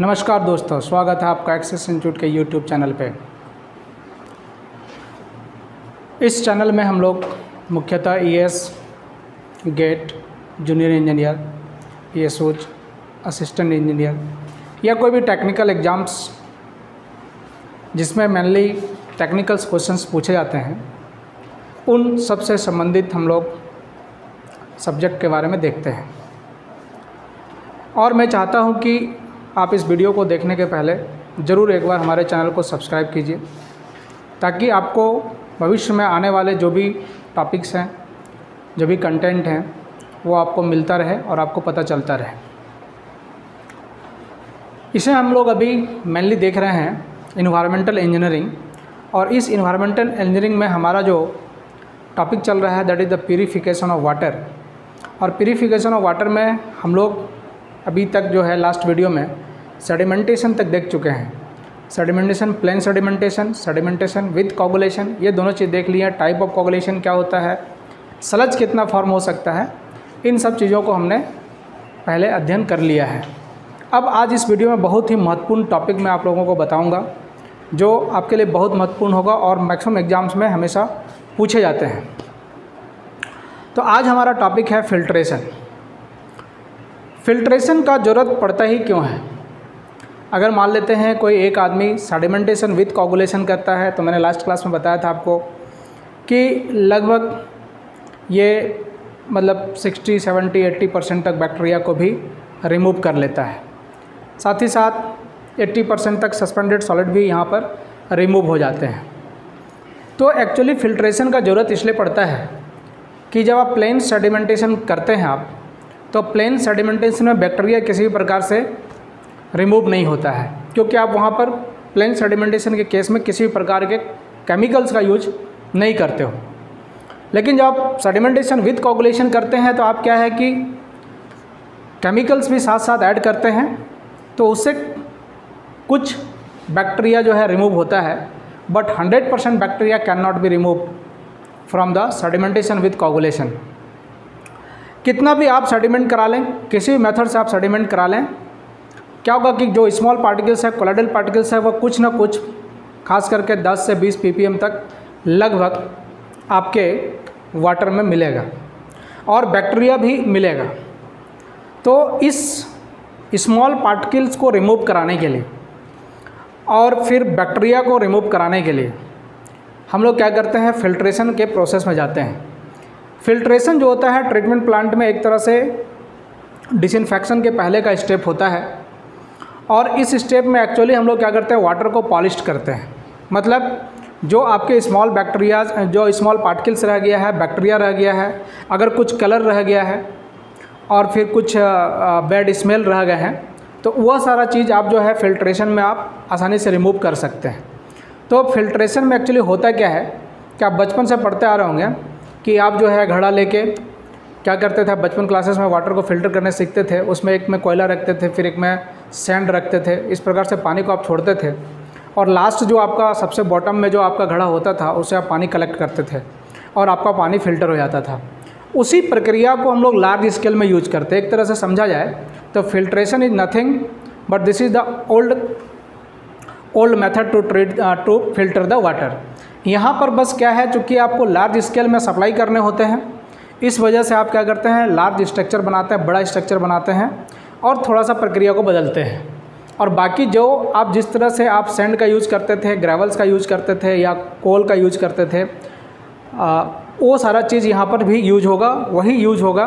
नमस्कार दोस्तों, स्वागत है आपका एक्सेस इंस्टीट्यूट के यूट्यूब चैनल पे। इस चैनल में हम लोग मुख्यतः ES GATE junior engineer E S ouch assistant engineer या कोई भी टेक्निकल एग्ज़ाम्स जिसमें मेनली टेक्निकल्स क्वेश्चंस पूछे जाते हैं, उन सबसे संबंधित हम लोग सब्जेक्ट के बारे में देखते हैं। और मैं चाहता हूँ कि आप इस वीडियो को देखने के पहले ज़रूर एक बार हमारे चैनल को सब्सक्राइब कीजिए, ताकि आपको भविष्य में आने वाले जो भी टॉपिक्स हैं, जो भी कंटेंट हैं, वो आपको मिलता रहे और आपको पता चलता रहे। इसे हम लोग अभी मेनली देख रहे हैं इन्वायरमेंटल इंजीनियरिंग और इस इन्वायरमेंटल इंजीनियरिंग में हमारा जो टॉपिक चल रहा है that is the purification of water और प्यूरिफिकेशन ऑफ़ वाटर में हम लोग अभी तक जो है लास्ट वीडियो में सेडिमेंटेशन तक देख चुके हैं। Sedimentation plain sedimentation sedimentation with coagulation ये दोनों चीज़ देख ली है। टाइप ऑफ़ कॉगुलेशन क्या होता है? सलज कितना फॉर्म हो सकता है? इन सब चीज़ों को हमने पहले अध्ययन कर लिया है। अब आज इस वीडियो में बहुत ही महत्वपूर्ण टॉपिक मैं आप लोगों को बताऊँगा, जो आपके लिए बहुत महत्वपूर्ण होगा और मैक्सिमम एग्ज़ाम्स में हमेशा पूछे जाते हैं। तो आज हमारा टॉपिक है फिल्ट्रेशन फिल्ट्रेशन का ज़रूरत पड़ता ही क्यों है? अगर मान लेते हैं कोई एक आदमी सेडिमेंटेशन विथ कोगुलेशन करता है तो मैंने लास्ट क्लास में बताया था आपको कि लगभग ये मतलब 60, 70, 80 परसेंट तक बैक्टीरिया को भी रिमूव कर लेता है। साथ ही साथ 80 परसेंट तक सस्पेंडेड सॉलिड भी यहाँ पर रिमूव हो जाते हैं। तो एक्चुअली फिल्ट्रेशन का ज़रूरत इसलिए पड़ता है कि जब आप प्लेन सेडिमेंटेशन करते हैं आप तो प्लेन सेडिमेंटेशन में बैक्टीरिया किसी भी प्रकार से रिमूव नहीं होता है। क्योंकि आप वहाँ पर प्लेन सेडिमेंटेशन के केस में किसी भी प्रकार के केमिकल्स का यूज़ नहीं करते हो। लेकिन जब आप सेडिमेंटेशन विथ कोगुलेशन करते हैं तो आप क्या है कि केमिकल्स भी साथ साथ ऐड करते हैं तो उससे कुछ बैक्टीरिया जो है रिमूव होता है but 100 percent bacteria can not be remove from the sedimentation with coagulation कितना भी आप सेडिमेंट करा लें, किसी भी मेथड से आप सेडिमेंट करा लें क्या होगा कि जो स्मॉल पार्टिकल्स है कोलाइडल पार्टिकल्स है, वो कुछ ना कुछ, खास करके 10 से 20 पीपीएम तक लगभग आपके वाटर में मिलेगा और बैक्टीरिया भी मिलेगा। तो इस स्मॉल पार्टिकल्स को रिमूव कराने के लिए और फिर बैक्टीरिया को रिमूव कराने के लिए हम लोग क्या करते हैं? फिल्ट्रेशन के प्रोसेस में जाते हैं। फिल्ट्रेशन जो होता है ट्रीटमेंट प्लांट में एक तरह से डिसइंफेक्शन के पहले का स्टेप होता है। और इस स्टेप में एक्चुअली हम लोग क्या करते हैं? वाटर को पॉलिश करते हैं। मतलब जो आपके स्मॉल बैक्टीरियाज जो स्मॉल पार्टिकल्स रह गया है बैक्टीरिया रह गया है, अगर कुछ कलर रह गया है और फिर कुछ बैड स्मेल रह गए हैं तो वह सारा चीज़ आप जो है फिल्ट्रेशन में आप आसानी से रिमूव कर सकते हैं। तो फिल्ट्रेशन में एक्चुअली होता क्या है कि आप बचपन से पढ़ते आ रहे होंगे कि आप जो है घड़ा लेके क्या करते थे? बचपन क्लासेस में वाटर को फ़िल्टर करने सीखते थे। उसमें एक में कोयला रखते थे, फिर एक में सैंड रखते थे। इस प्रकार से पानी को आप छोड़ते थे। और लास्ट जो आपका सबसे बॉटम में जो आपका घड़ा होता था, उसे आप पानी कलेक्ट करते थे और आपका पानी फ़िल्टर हो जाता था। उसी प्रक्रिया को हम लोग लार्ज स्केल में यूज़ करते हैं। एक तरह से समझा जाए तो filtration is nothing but this is the old old method to treat to filter the water यहाँ पर बस क्या है? चूँकि आपको लार्ज स्केल में सप्लाई करने होते हैं इस वजह से आप क्या करते हैं लार्ज स्ट्रक्चर बनाते हैं बड़ा स्ट्रक्चर बनाते हैं और थोड़ा सा प्रक्रिया को बदलते हैं। और बाकी जो आप जिस तरह से आप सेंड का यूज़ करते थे ग्रेवल्स का यूज़ करते थे या कोल का यूज़ करते थे आ, वो सारा चीज़ यहाँ पर भी यूज़ होगा वही यूज़ होगा।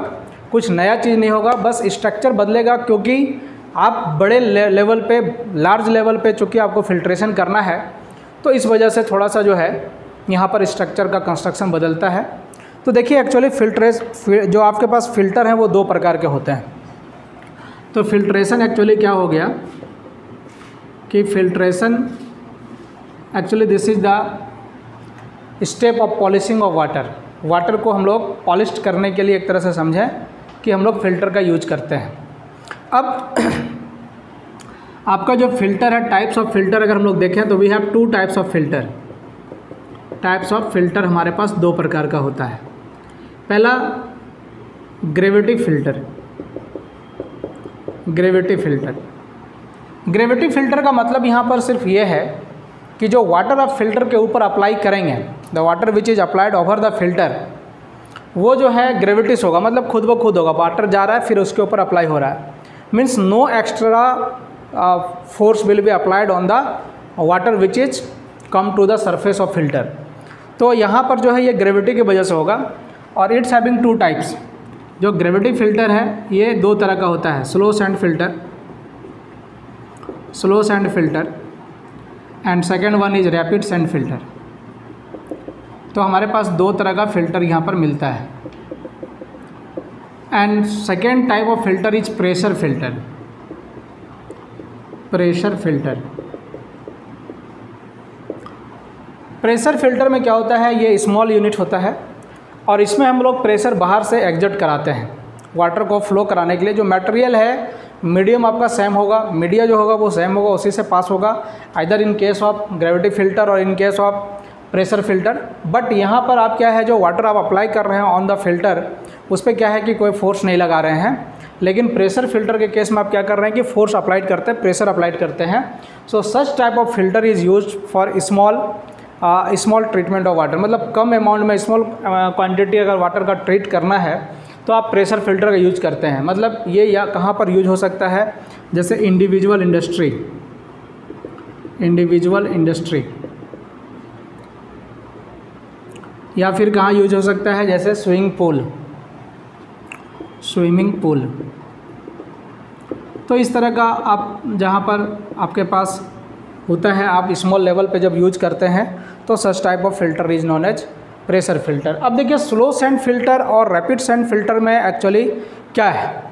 कुछ नया चीज़ नहीं होगा बस स्ट्रक्चर बदलेगा क्योंकि आप बड़े ले, लेवल पे लार्ज लेवल पे चूँकि आपको फिल्ट्रेशन करना है तो इस वजह से थोड़ा सा जो है यहाँ पर स्ट्रक्चर का कंस्ट्रक्शन बदलता है। तो देखिए एक्चुअली फिल्ट्रेस जो आपके पास फ़िल्टर हैं, वो दो प्रकार के होते हैं। तो फिल्ट्रेशन एक्चुअली क्या हो गया कि filtration actually this is the step of polishing of water water को हम लोग पॉलिश करने के लिए एक तरह से समझें कि हम लोग फ़िल्टर का यूज़ करते हैं। अब आपका जो फ़िल्टर है टाइप्स ऑफ़ फ़िल्टर अगर हम लोग देखें तो we have two types of filter types of filter हमारे पास दो प्रकार का होता है। पहला gravity filter gravity filter gravity filter का मतलब यहाँ पर सिर्फ़ ये है कि जो वाटर आप फ़िल्टर के ऊपर अप्लाई करेंगे the water which is applied over the filter वो जो है ग्रेविटिस होगा मतलब खुद ब खुद होगा। वाटर जा रहा है, फिर उसके ऊपर अप्लाई हो रहा है। Means no extra force will be applied on the water which is come to the surface of filter तो यहाँ पर जो है ये ग्रेविटी की वजह से होगा। और इट्स हैविंग टू टाइप्स जो ग्रेविटी फ़िल्टर है, ये दो तरह का होता है slow sand filter slow sand filter and second one is rapid sand filter तो हमारे पास दो तरह का फ़िल्टर यहाँ पर मिलता है। And second type of filter is pressure filter pressure filter pressure filter में क्या होता है? ये स्मॉल यूनिट होता है। और इसमें हम लोग प्रेशर बाहर से एग्जट कराते हैं। वाटर को फ्लो कराने के लिए जो मटेरियल है मीडियम आपका सेम होगा मीडिया जो होगा वो सेम होगा, उसी से पास होगा। Either in case of gravity filter और in case of pressure filter but यहाँ पर आप क्या है, जो वाटर आप अप्लाई कर रहे हैं ऑन द फ़िल्टर उस पर क्या है कि कोई फोर्स नहीं लगा रहे हैं। लेकिन प्रेशर फ़िल्टर के केस में आप क्या कर रहे हैं कि फोर्स अप्लाइड करते हैं प्रेशर अप्लाइड करते हैं। So such type of filter is use for small small treatment of water मतलब कम अमाउंट में स्मॉल क्वांटिटी अगर वाटर का ट्रीट करना है तो आप प्रेशर फ़िल्टर का यूज़ करते हैं। मतलब ये या कहाँ पर यूज़ हो सकता है? जैसे इंडिविजुअल इंडस्ट्री इंडिविजुअल इंडस्ट्री या फिर कहाँ यूज़ हो सकता है? जैसे स्विमिंग पूल स्विमिंग पूल तो इस तरह का आप, जहाँ पर आपके पास होता है, आप स्मॉल लेवल पे जब यूज़ करते हैं तो such type of filter is known as pressure filter अब देखिए स्लो सैंड फ़िल्टर और रैपिड सैंड फ़िल्टर में एक्चुअली क्या है?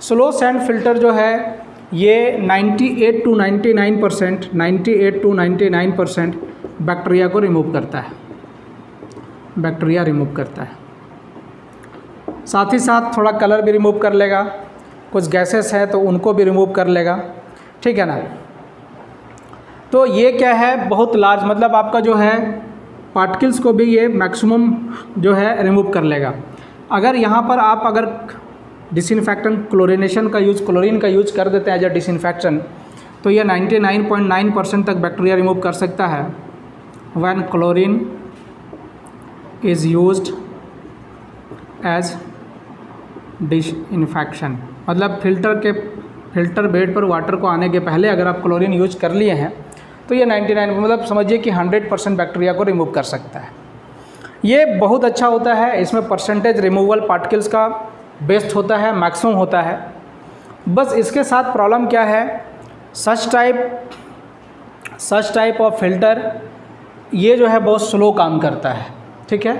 स्लो सैंड फ़िल्टर जो है, ये 98 to 99 percent ninety two 99 percent bacteria को रिमूव करता है। बैक्टीरिया रिमूव करता है। साथ ही साथ थोड़ा कलर भी रिमूव कर लेगा। कुछ गैसेस हैं तो उनको भी रिमूव कर लेगा। ठीक है ना? तो ये क्या है? बहुत लार्ज मतलब आपका जो है पार्टिकल्स को भी ये मैक्सिमम जो है रिमूव कर लेगा। अगर यहाँ पर आप अगर डिसइनफेक्टन क्लोरिनेशन का यूज़ क्लोरीन का यूज़ कर देते हैं एज अ डिसइनफेक्शन तो ये 99.9 परसेंट तक बैक्टीरिया रिमूव कर सकता है। When chlorine is use as disinfection मतलब फ़िल्टर के फ़िल्टर बेड पर वाटर को आने के पहले अगर आप क्लोरीन यूज़ कर लिए हैं तो ये 99 मतलब समझिए कि 100 परसेंट बैक्टीरिया को रिमूव कर सकता है। ये बहुत अच्छा होता है, इसमें परसेंटेज रिमूवल पार्टिकल्स का बेस्ट होता है मैक्सिमम होता है। बस इसके साथ प्रॉब्लम क्या है? Such type such type of filter ये जो है बहुत स्लो काम करता है, ठीक है?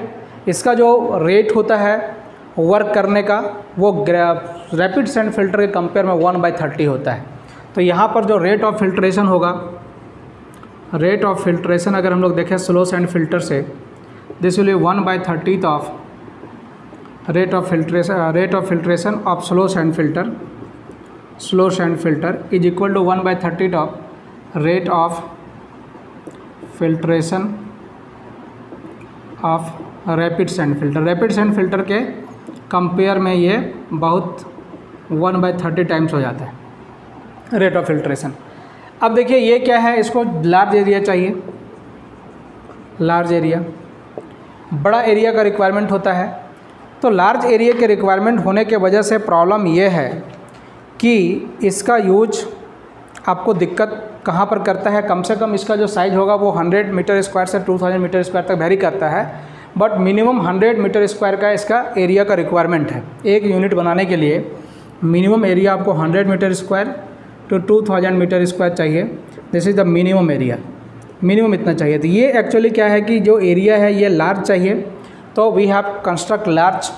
इसका जो रेट होता है वर्क करने का, वो रैपिड सेंड फ़िल्टर के कंपेयर में वन बाई थर्टी होता है। तो यहाँ पर जो रेट ऑफ़ फिल्ट्रेशन होगा रेट ऑफ़ फिल्ट्रेशन अगर हम लोग देखें स्लो सैंड फ़िल्टर से this will one by thirtieth of rate of filtration rate of filtration of slow sand filter slow sand filter is equal to one by thirty of rate of filtration of rapid sand filter rapid sand filter के compare में ये बहुत one by thirty times हो जाता है rate of filtration अब देखिए, ये क्या है? इसको लार्ज एरिया चाहिए। Large area. बड़ा एरिया का रिक्वायरमेंट होता है। तो लार्ज एरिया के रिक्वायरमेंट होने के वजह से प्रॉब्लम ये है कि इसका यूज़ आपको दिक्कत कहाँ पर करता है। कम से कम इसका जो साइज़ होगा वो 100 मीटर स्क्वायर से 2000 मीटर स्क्वायर तक वेरी करता है। बट मिनिमम 100 मीटर स्क्वायर का इसका एरिया का रिक्वायरमेंट है। एक यूनिट बनाने के लिए मिनिमम एरिया आपको 100 meter square to two thousand meter square चाहिए। This is the minimum area minimum इतना चाहिए। तो ये एक्चुअली क्या है कि जो एरिया है, ये लार्ज चाहिए। तो we have construct large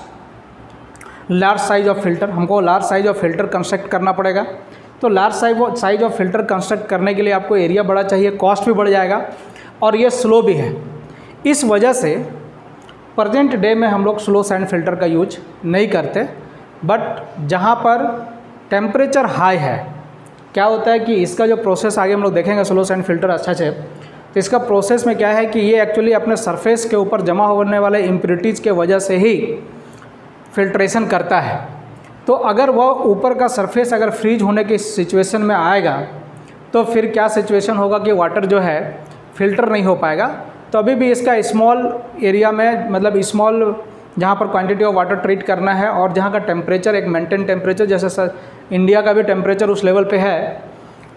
large size of filter हमको large size of filter construct करना पड़ेगा। तो large size size of filter construct करने के लिए आपको एरिया बड़ा चाहिए कॉस्ट भी बढ़ जाएगा और ये स्लो भी है। इस वजह से प्रजेंट डे में हम लोग स्लो सैंड फ़िल्टर का यूज़ नहीं करते। बट जहाँ पर टेम्परेचर हाई है क्या होता है कि इसका जो प्रोसेस आगे हम लोग देखेंगे स्लो सैंड फ़िल्टर अच्छा से तो इसका प्रोसेस में क्या है कि ये एक्चुअली अपने सरफेस के ऊपर जमा होने वाले इम्प्योरिटीज़ के वजह से ही फिल्ट्रेशन करता है। तो अगर वह ऊपर का सरफेस अगर फ्रीज होने की सिचुएशन में आएगा तो फिर क्या सिचुएशन होगा कि वाटर जो है फ़िल्टर नहीं हो पाएगा। तो अभी भी इसका स्मॉल एरिया में मतलब स्मॉल जहाँ पर क्वांटिटी ऑफ़ वाटर ट्रीट करना है और जहाँ का टेम्परेचर एक मेंटेन टेम्परेचर जैसे सर इंडिया का भी टेम्परेचर उस लेवल पे है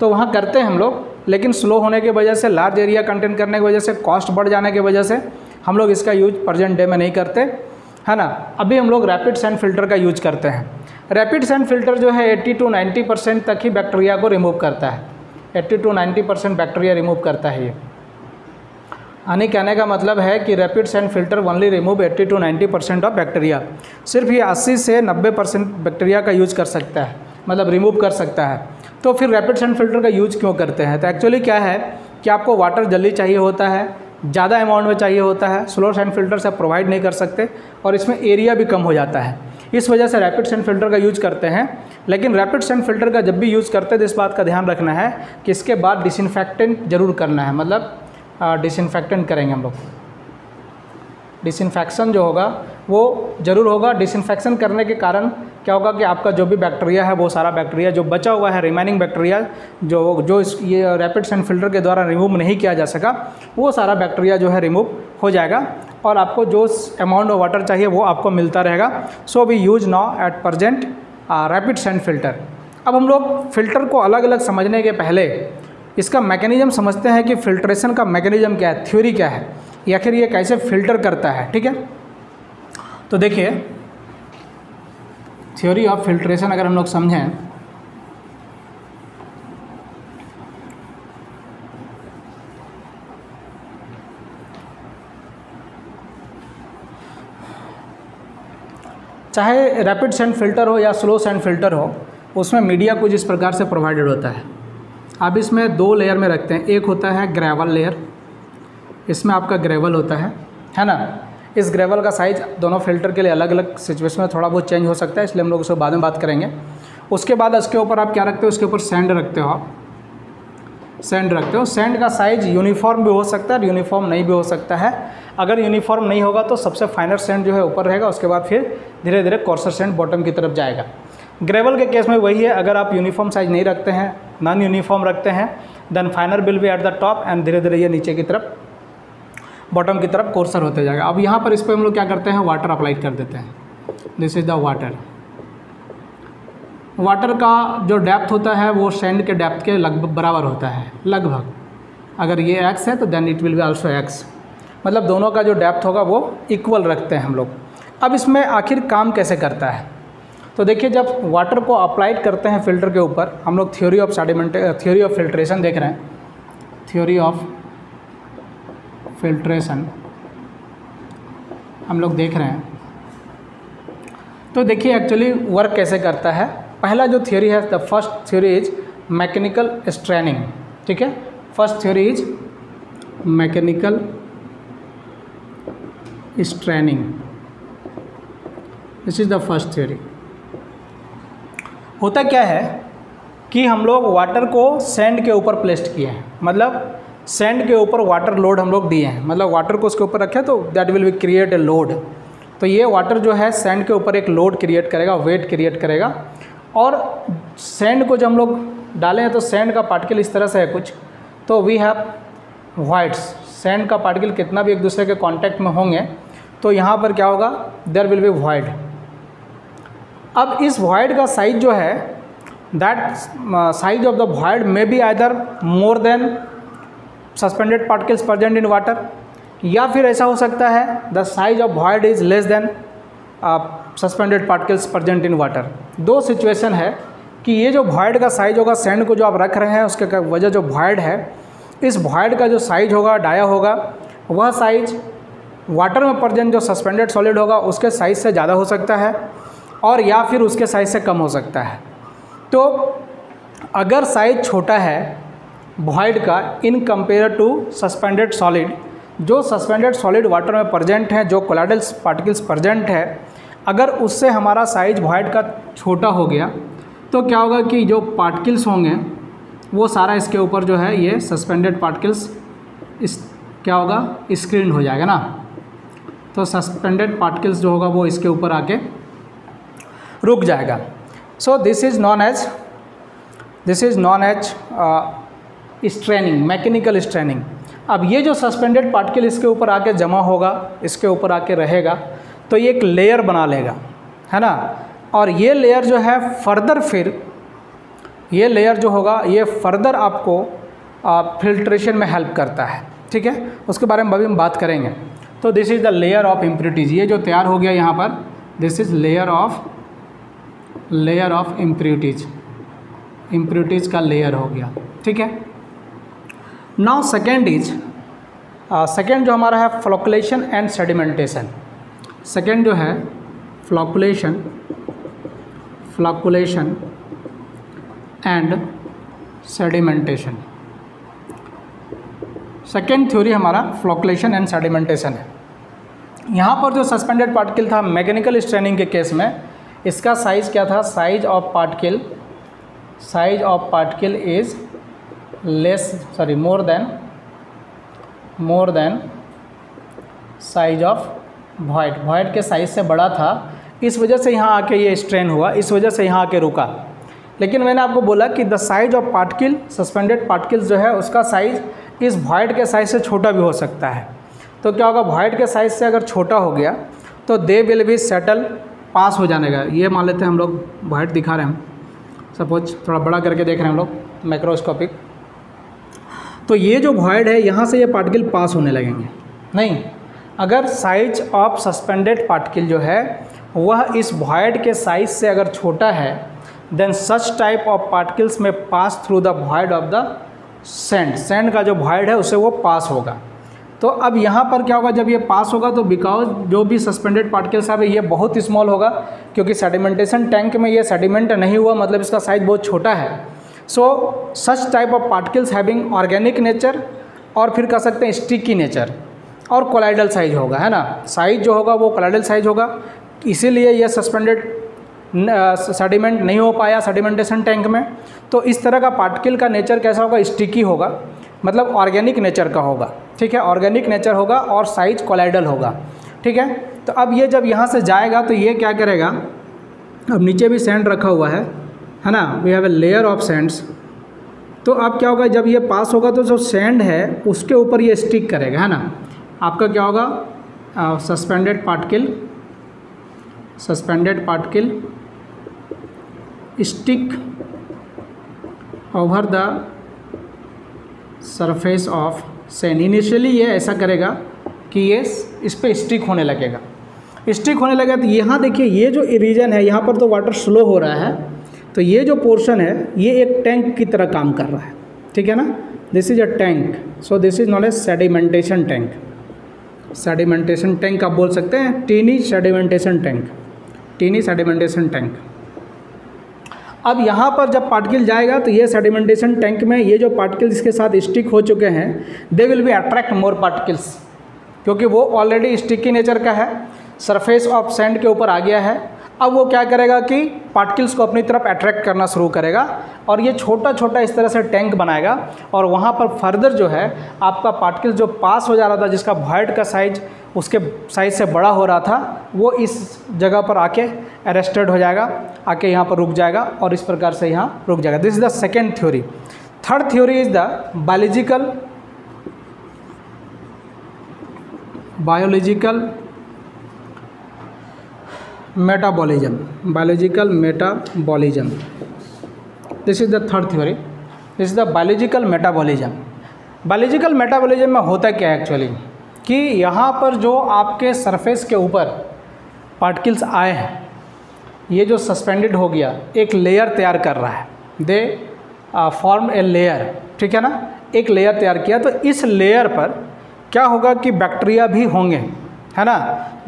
तो वहाँ करते हैं हम लोग, लेकिन स्लो होने की वजह से लार्ज एरिया कंटेन करने की वजह से कॉस्ट बढ़ जाने की वजह से, हम लोग इसका यूज़ प्रजेंट डे में नहीं करते, है ना? अभी हम लोग रैपिड सैंड फ़िल्टर का यूज़ करते हैं। रैपिड सैंड फ़िल्टर जो है 80 टू 90 परसेंट तक ही बैक्टीरिया को रिमूव करता है। 80 टू 90 परसेंट बैक्टीरिया रिमूव करता है ये। यानी कहने का मतलब है कि rapid sand filter only remove 80 to 90 percent of bacteria सिर्फ़ ये 80 से 90 परसेंट बैक्टीरिया का यूज़ कर सकता है मतलब रिमूव कर सकता है। तो फिर रैपिड सैंड फ़िल्टर का यूज़ क्यों करते हैं? तो एक्चुअली क्या है कि आपको वाटर जल्दी चाहिए होता है, ज़्यादा अमाउंट में चाहिए होता है स्लो सैंड फ़िल्टर से प्रोवाइड नहीं कर सकते और इसमें एरिया भी कम हो जाता है। इस वजह से रैपिड सैंड फ़िल्टर का यूज़ करते हैं। लेकिन रैपिड सैंड फ़िल्टर का जब भी यूज़ करते हैं तो इस बात का ध्यान रखना है कि इसके बाद डिसइनफेक्टेंट ज़रूर करना है। मतलब डिसइनफेक्टेंट करेंगे हम लोग। डिसइनफेक्शन जो होगा, वो ज़रूर होगा। डिसइनफेक्शन करने के कारण क्या होगा कि आपका जो भी बैक्टीरिया है, वो सारा बैक्टीरिया जो बचा हुआ है रिमेनिंग बैक्टीरिया जो जो इस, ये रैपिड सेंड फ़िल्टर के द्वारा रिमूव नहीं किया जा सका, वो सारा बैक्टीरिया जो है रिमूव हो जाएगा और आपको जो अमाउंट ऑफ़ वाटर चाहिए, वो आपको मिलता रहेगा। So we use now at present rapid sand filter अब हम लोग फ़िल्टर को अलग अलग समझने के पहले इसका मैकेनिज़्म समझते हैं कि फिल्ट्रेशन का मैकेनिज़्म क्या है? थ्योरी क्या है? या फिर ये कैसे फ़िल्टर करता है? ठीक है? तो देखिए थ्योरी ऑफ़ फिल्ट्रेशन अगर हम लोग समझें, चाहे रैपिड सेंड फ़िल्टर हो या स्लो सेंड फ़िल्टर हो, उसमें मीडिया कुछ इस प्रकार से प्रोवाइडेड होता है। अब इसमें दो लेयर में रखते हैं। एक होता है ग्रेवल लेयर इसमें आपका ग्रेवल होता है। है ना? इस ग्रेवल का साइज़ दोनों फ़िल्टर के लिए अलग अलग सिचुएशन में थोड़ा बहुत चेंज हो सकता है, इसलिए हम लोग उसको बाद में बात करेंगे। उसके बाद इसके ऊपर आप क्या रखते हो? उसके ऊपर सैंड रखते हो आप। सैंड रखते हो। सेंड का साइज़ यूनिफॉर्म भी हो सकता है यूनिफॉर्म नहीं भी हो सकता है। अगर यूनिफॉर्म नहीं होगा तो सबसे फाइनर सेंड जो है ऊपर रहेगा, उसके बाद फिर धीरे धीरे कॉर्सर सेंड बॉटम की तरफ़ जाएगा। ग्रेवल के केस में वही है। अगर आप यूनिफॉर्म साइज़ नहीं रखते हैं नॉन यूनिफॉर्म रखते हैं। Then finer will be at the top and धीरे धीरे ये नीचे की तरफ़ बॉटम की तरफ़ कोर्सर होते जाएगा। अब यहाँ पर इस पर हम लोग क्या करते हैं? वाटर अप्लाई कर देते हैं। This is the water water का जो डेप्थ होता है, वो सैंड के डेप्थ के लगभग बराबर होता है। लगभग। अगर ये एक्स है तो then it will be also X मतलब दोनों का जो डेप्थ होगा, वो इक्वल रखते हैं हम लोग। अब इसमें आखिर काम कैसे करता है? तो देखिए, जब वाटर को अप्लाइड करते हैं फ़िल्टर के ऊपर, हम लोग theory of sediment theory of filtration देख रहे हैं। थ्योरी ऑफ़ फिल्ट्रेशन हम लोग देख रहे हैं। तो देखिए एक्चुअली वर्क कैसे करता है? पहला जो थ्योरी है the first theory is mechanical straining ठीक है? First theory is mechanical straining this is the first theory होता क्या है कि हम लोग वाटर को सैंड के ऊपर प्लेस्ड किए हैं। मतलब सैंड के ऊपर वाटर लोड हम लोग दिए हैं। मतलब वाटर को उसके ऊपर रखे तो that will be create a load तो ये वाटर जो है सैंड के ऊपर एक लोड क्रिएट करेगा वेट क्रिएट करेगा। और सैंड को जब हम लोग डालें तो सैंड का पार्टिकल इस तरह से है कुछ। तो वी हैव वाइट्स सैंड का पार्टिकल कितना भी एक दूसरे के कांटेक्ट में होंगे तो यहाँ पर क्या होगा? देर विल बी वाइड अब इस वाइड का साइज़ जो है that size of the void may be either more than suspended particles present in water या फिर ऐसा हो सकता है the size of void is less than suspended particles present in water दो सिचुएशन है कि ये जो वॉइड का साइज़ होगा सैंड को जो आप रख रहे हैं, उसके वजह जो वॉइड है, इस वॉइड का जो साइज़ होगा डाया होगा, वह साइज़ वाटर में प्रजेंट जो सस्पेंडेड सॉलिड होगा, उसके साइज़ से ज़्यादा हो सकता है। और या फिर उसके साइज़ से कम हो सकता है। तो अगर साइज़ छोटा है वॉइड का in compare to suspended solid जो सस्पेंडेड सॉलिड वाटर में प्रजेंट है, जो कोलाइडल्स पार्टिकल्स प्रजेंट है, अगर उससे हमारा साइज़ वाइट का छोटा हो गया तो क्या होगा कि जो पार्टिकल्स होंगे, वो सारा इसके ऊपर जो है, ये सस्पेंडेड पार्टिकल्स इस, क्या होगा स्क्रीन हो जाएगा ना। तो सस्पेंडेड पार्टिकल्स जो होगा, वो इसके ऊपर आके रुक जाएगा। So this is known as this is known as straining mechanical straining अब ये जो सस्पेंडेड पार्टिकल इसके ऊपर आके जमा होगा, इसके ऊपर आके रहेगा तो ये एक लेयर बना लेगा, है ना? और ये लेयर जो है फर्दर फिर, ये लेयर जो होगा, ये फर्दर आपको फिल्ट्रेशन में हेल्प करता है, ठीक है? उसके बारे में अभी हम बात करेंगे। तो this is the layer of impurities ये जो तैयार हो गया यहाँ पर this is layer of layer of impurities impurities का लेयर हो गया। ठीक है? नाउ सेकेंड इज़ सेकेंड जो हमारा है फ्लोकुलेशन एंड सेडिमेंटेशन सेकेंड जो है flocculation flocculation and sedimentation second theory हमारा फ्लोकुलेशन एंड सेडिमेंटेशन है। यहाँ पर जो सस्पेंडेड पार्टिकल था मैकेनिकल स्ट्रेनिंग के केस में इसका साइज़ क्या था? Size of particle size of particle is less sorry more than more than size of white void के साइज़ से बड़ा था। इस वजह से यहाँ आके ये स्ट्रेन हुआ। इस वजह से यहाँ आके रुका। लेकिन मैंने आपको बोला कि the size of particle suspended particle जो है, उसका साइज़ इस वॉइड के साइज़ से छोटा भी हो सकता है। तो क्या होगा? वॉइड के साइज़ से अगर छोटा हो गया तो they will be settle pass हो जाने का ये मान लेते हैं हम लोग वॉइड दिखा रहे हैं सपोज़ थोड़ा बड़ा करके देख रहे हैं हम लोग माइक्रोस्कोपिक तो ये जो वॉइड है, यहाँ से ये पार्टिकल पास होने लगेंगे। नहीं, अगर साइज़ ऑफ़ सस्पेंडेड पार्टिकल जो है, वह इस वॉइड के साइज़ से अगर छोटा है then such type of particles में pass through the void of the sand sand का जो वॉइड है, उसे वो पास होगा। तो अब यहाँ पर क्या होगा, जब ये पास होगा तो बिकॉज़ जो भी सस्पेंडेड पार्टिकल्स है ये बहुत स्मॉल होगा, क्योंकि सेडिमेंटेशन टैंक में ये सेडिमेंट नहीं हुआ मतलब इसका साइज़ बहुत छोटा है। So such type of particles having organic nature और फिर कह सकते हैं स्टिकी नेचर और कोलाइडल साइज़ होगा, है ना? साइज़ जो होगा वो कोलाइडल साइज़ होगा, इसीलिए यह सस्पेंडेड सेडिमेंट नहीं हो पाया सेडिमेंटेशन टैंक में। तो इस तरह का पार्टिकल का नेचर कैसा होगा? स्टिकी होगा मतलब ऑर्गेनिक नेचर का होगा। ठीक है, ऑर्गेनिक नेचर होगा और साइज़ कोलाइडल होगा, ठीक है? तो अब ये जब यहाँ से जाएगा तो ये क्या करेगा? अब नीचे भी सैंड रखा हुआ है है ना? We have a layer of sands तो अब क्या होगा, जब ये पास होगा तो जो सैंड है, उसके ऊपर ये स्टिक करेगा, है ना? आपका क्या होगा? Suspended particle suspended particle stick over the surface of sand initially ये ऐसा करेगा कि ये इस पर स्टिक होने लगेगा। स्टिक होने लगेगा तो यहाँ देखिए, ये जो रीजन है, यहाँ पर तो वाटर स्लो हो रहा है। तो ये जो पोर्शन है, ये एक टैंक की तरह काम कर रहा है। ठीक है ना? This is a tank so this is not a sedimentation tank sedimentation tank आप बोल सकते हैं। Tiny sedimentation tank tiny sedimentation tank अब यहाँ पर जब पार्टिकल जाएगा तो ये सेडिमेंटेशन टैंक में ये जो पार्टिकल्स इसके साथ स्टिक हो चुके हैं they will be attract more particles क्योंकि वो ऑलरेडी स्टिकी नेचर का है सरफेस ऑफ़ सैंड के ऊपर आ गया है। अब वो क्या करेगा कि पार्टिकल्स को अपनी तरफ़ अट्रैक्ट करना शुरू करेगा और ये छोटा छोटा इस तरह से टैंक बनाएगा और वहाँ पर फर्दर जो है, आपका पार्टिकल जो पास हो जा रहा था, जिसका वाइड का साइज़ उसके साइज़ से बड़ा हो रहा था, वो इस जगह पर आके अरेस्टेड हो जाएगा, आके यहाँ पर रुक जाएगा और इस प्रकार से यहाँ रुक जाएगा। This is the second theory third theory is the biological biological metabolism biological metabolism this is the third theory this is the biological metabolism biological metabolism में होता क्या है एक्चुअली कि यहाँ पर जो आपके सरफेस के ऊपर पार्टिकल्स आए हैं, ये जो सस्पेंडेड हो गया, एक लेयर तैयार कर रहा है। दे फॉर्म ए लेयर ठीक है ना? एक लेयर तैयार किया तो इस लेयर पर क्या होगा कि बैक्टीरिया भी होंगे। है ना?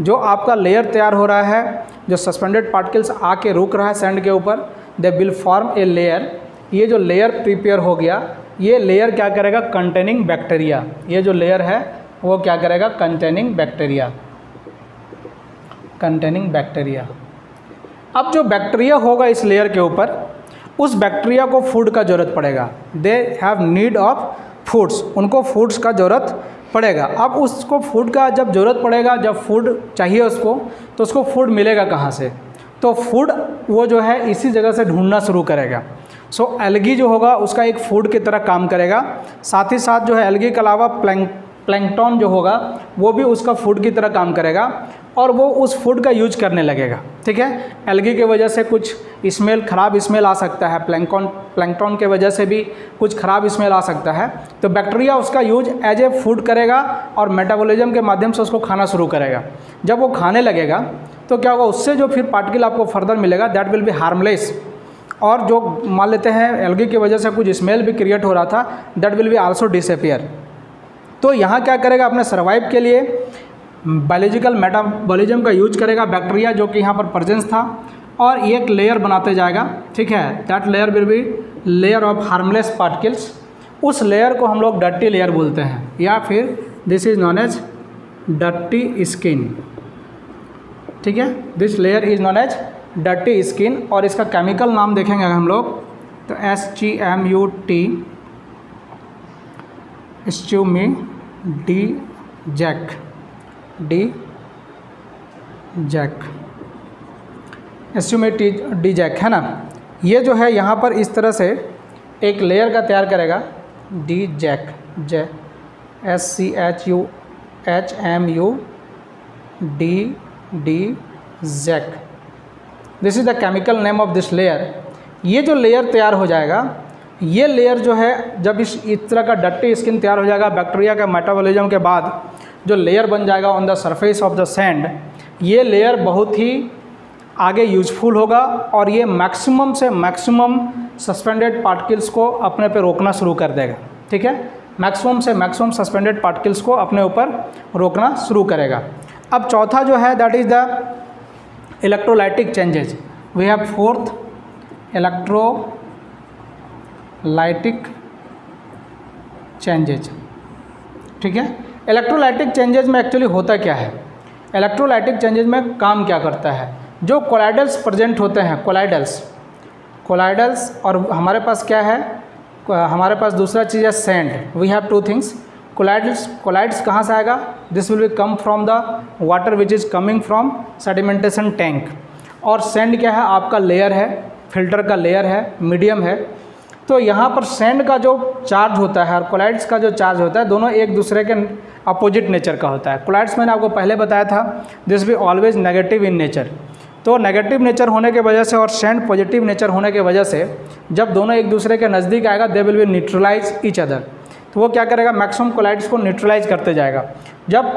जो आपका लेयर तैयार हो रहा है, जो सस्पेंडेड पार्टिकल्स आके रुक रहा है सैंड के ऊपर they will form a layer ये जो लेयर प्रिपेयर हो गया, ये लेयर क्या करेगा? कंटेनिंग बैक्टीरिया ये जो लेयर है, वो क्या करेगा? कंटेनिंग बैक्टीरिया कंटेनिंग बैक्टीरिया अब जो बैक्टीरिया होगा इस लेयर के ऊपर, उस बैक्टीरिया को फ़ूड का ज़रूरत पड़ेगा. They have need of foods उनको फूड्स का ज़रूरत पड़ेगा। अब उसको फ़ूड का जब ज़रूरत पड़ेगा जब फ़ूड चाहिए उसको तो उसको फ़ूड मिलेगा कहाँ से? तो फ़ूड वो जो है इसी जगह से ढूंढना शुरू करेगा। सो so, एलगी जो होगा उसका एक फ़ूड की तरह काम करेगा। साथ ही साथ जो है एलगी के अलावा प्लैंक प्लैंकटॉन जो होगा, वो भी उसका फ़ूड की तरह काम करेगा और वो उस फ़ूड का यूज़ करने लगेगा। ठीक है? एलगी की वजह से कुछ स्मेल, ख़राब स्मेल आ सकता है। प्लैंकॉन प्लैंकटॉन के वजह से भी कुछ ख़राब स्मेल आ सकता है। तो बैक्टीरिया उसका यूज़ एज ए फ़ूड करेगा और मेटाबॉलिज्म के माध्यम से उसको खाना शुरू करेगा। जब वो खाने लगेगा तो क्या होगा? उससे जो फिर पार्टिकल आपको फर्दर मिलेगा दैट विल बी हार्मलेस और जो मान लेते हैं, एलगी की वजह से कुछ स्मेल भी क्रिएट हो रहा था that will be also disappear तो यहाँ क्या करेगा? अपने सर्वाइव के लिए बायोलॉजिकल मेटाबॉलिज्म का यूज़ करेगा बैक्टीरिया जो कि यहाँ पर प्रजेंस था, और ये एक लेयर बनाते जाएगा, ठीक है? That layer will be layer of harmless particles उस लेयर को हम लोग डट्टी लेयर बोलते हैं, या फिर दिस इज़ नॉन एज डट्टी स्किन ठीक है? This layer is known as डट्टी skin और इसका केमिकल नाम देखेंगे हम लोग तो S G M U T स्ट्यूमी डी जैक डी जैक। एस्ट्यूमेट डी जैक, है ना? ये जो है, यहाँ पर इस तरह से एक लेयर का तैयार करेगा, D Jack, J, S C H U, H M U, D D Jack. This is the chemical name of this layer ये जो लेयर तैयार हो जाएगा ये लेयर जो है, जब इस इस तरह का डट्टी स्किन तैयार हो जाएगा बैक्टीरिया का मेटाबॉलिज्म के बाद जो लेयर बन जाएगा on the surface of the sand ये लेयर बहुत ही आगे यूजफुल होगा और ये मैक्सिमम से मैक्सिमम सस्पेंडेड पार्टिकल्स को अपने पे रोकना शुरू कर देगा। ठीक है? मैक्सिमम से मैक्सिमम सस्पेंडेड पार्टिकल्स को अपने ऊपर रोकना शुरू करेगा। अब चौथा जो है that is the electrolytic changes we have fourth electrolytic changes. ठीक है? इलेक्ट्रोलाइटिक चेंजेज में एक्चुअली होता क्या है? इलेक्ट्रोलाइटिक चेंजेज में काम क्या करता है? जो कोलाइडल्स प्रेजेंट होते हैं, कोलाइडल्स कोलाइडल्स और हमारे पास क्या है? हमारे पास दूसरा चीज़ है sand we have two things colloidals, colloids कहाँ से आएगा? This will be come from the water which is coming from sedimentation tank और सेंड क्या है? आपका लेयर है फ़िल्टर का लेयर है मीडियम है। तो यहाँ पर सेंड का जो चार्ज होता है और कोलाइड्स का जो चार्ज होता है, दोनों एक दूसरे के अपोजिट नेचर का होता है। कोलाइड्स मैंने आपको पहले बताया था this be always negative in nature तो नेगेटिव नेचर होने के वजह से और सेंड पॉजिटिव नेचर होने के वजह से, जब दोनों एक दूसरे के नज़दीक आएगा they will be neutralize each other तो वो क्या करेगा? मैक्सिमम कोलाइड्स को न्यूट्रलाइज करते जाएगा। जब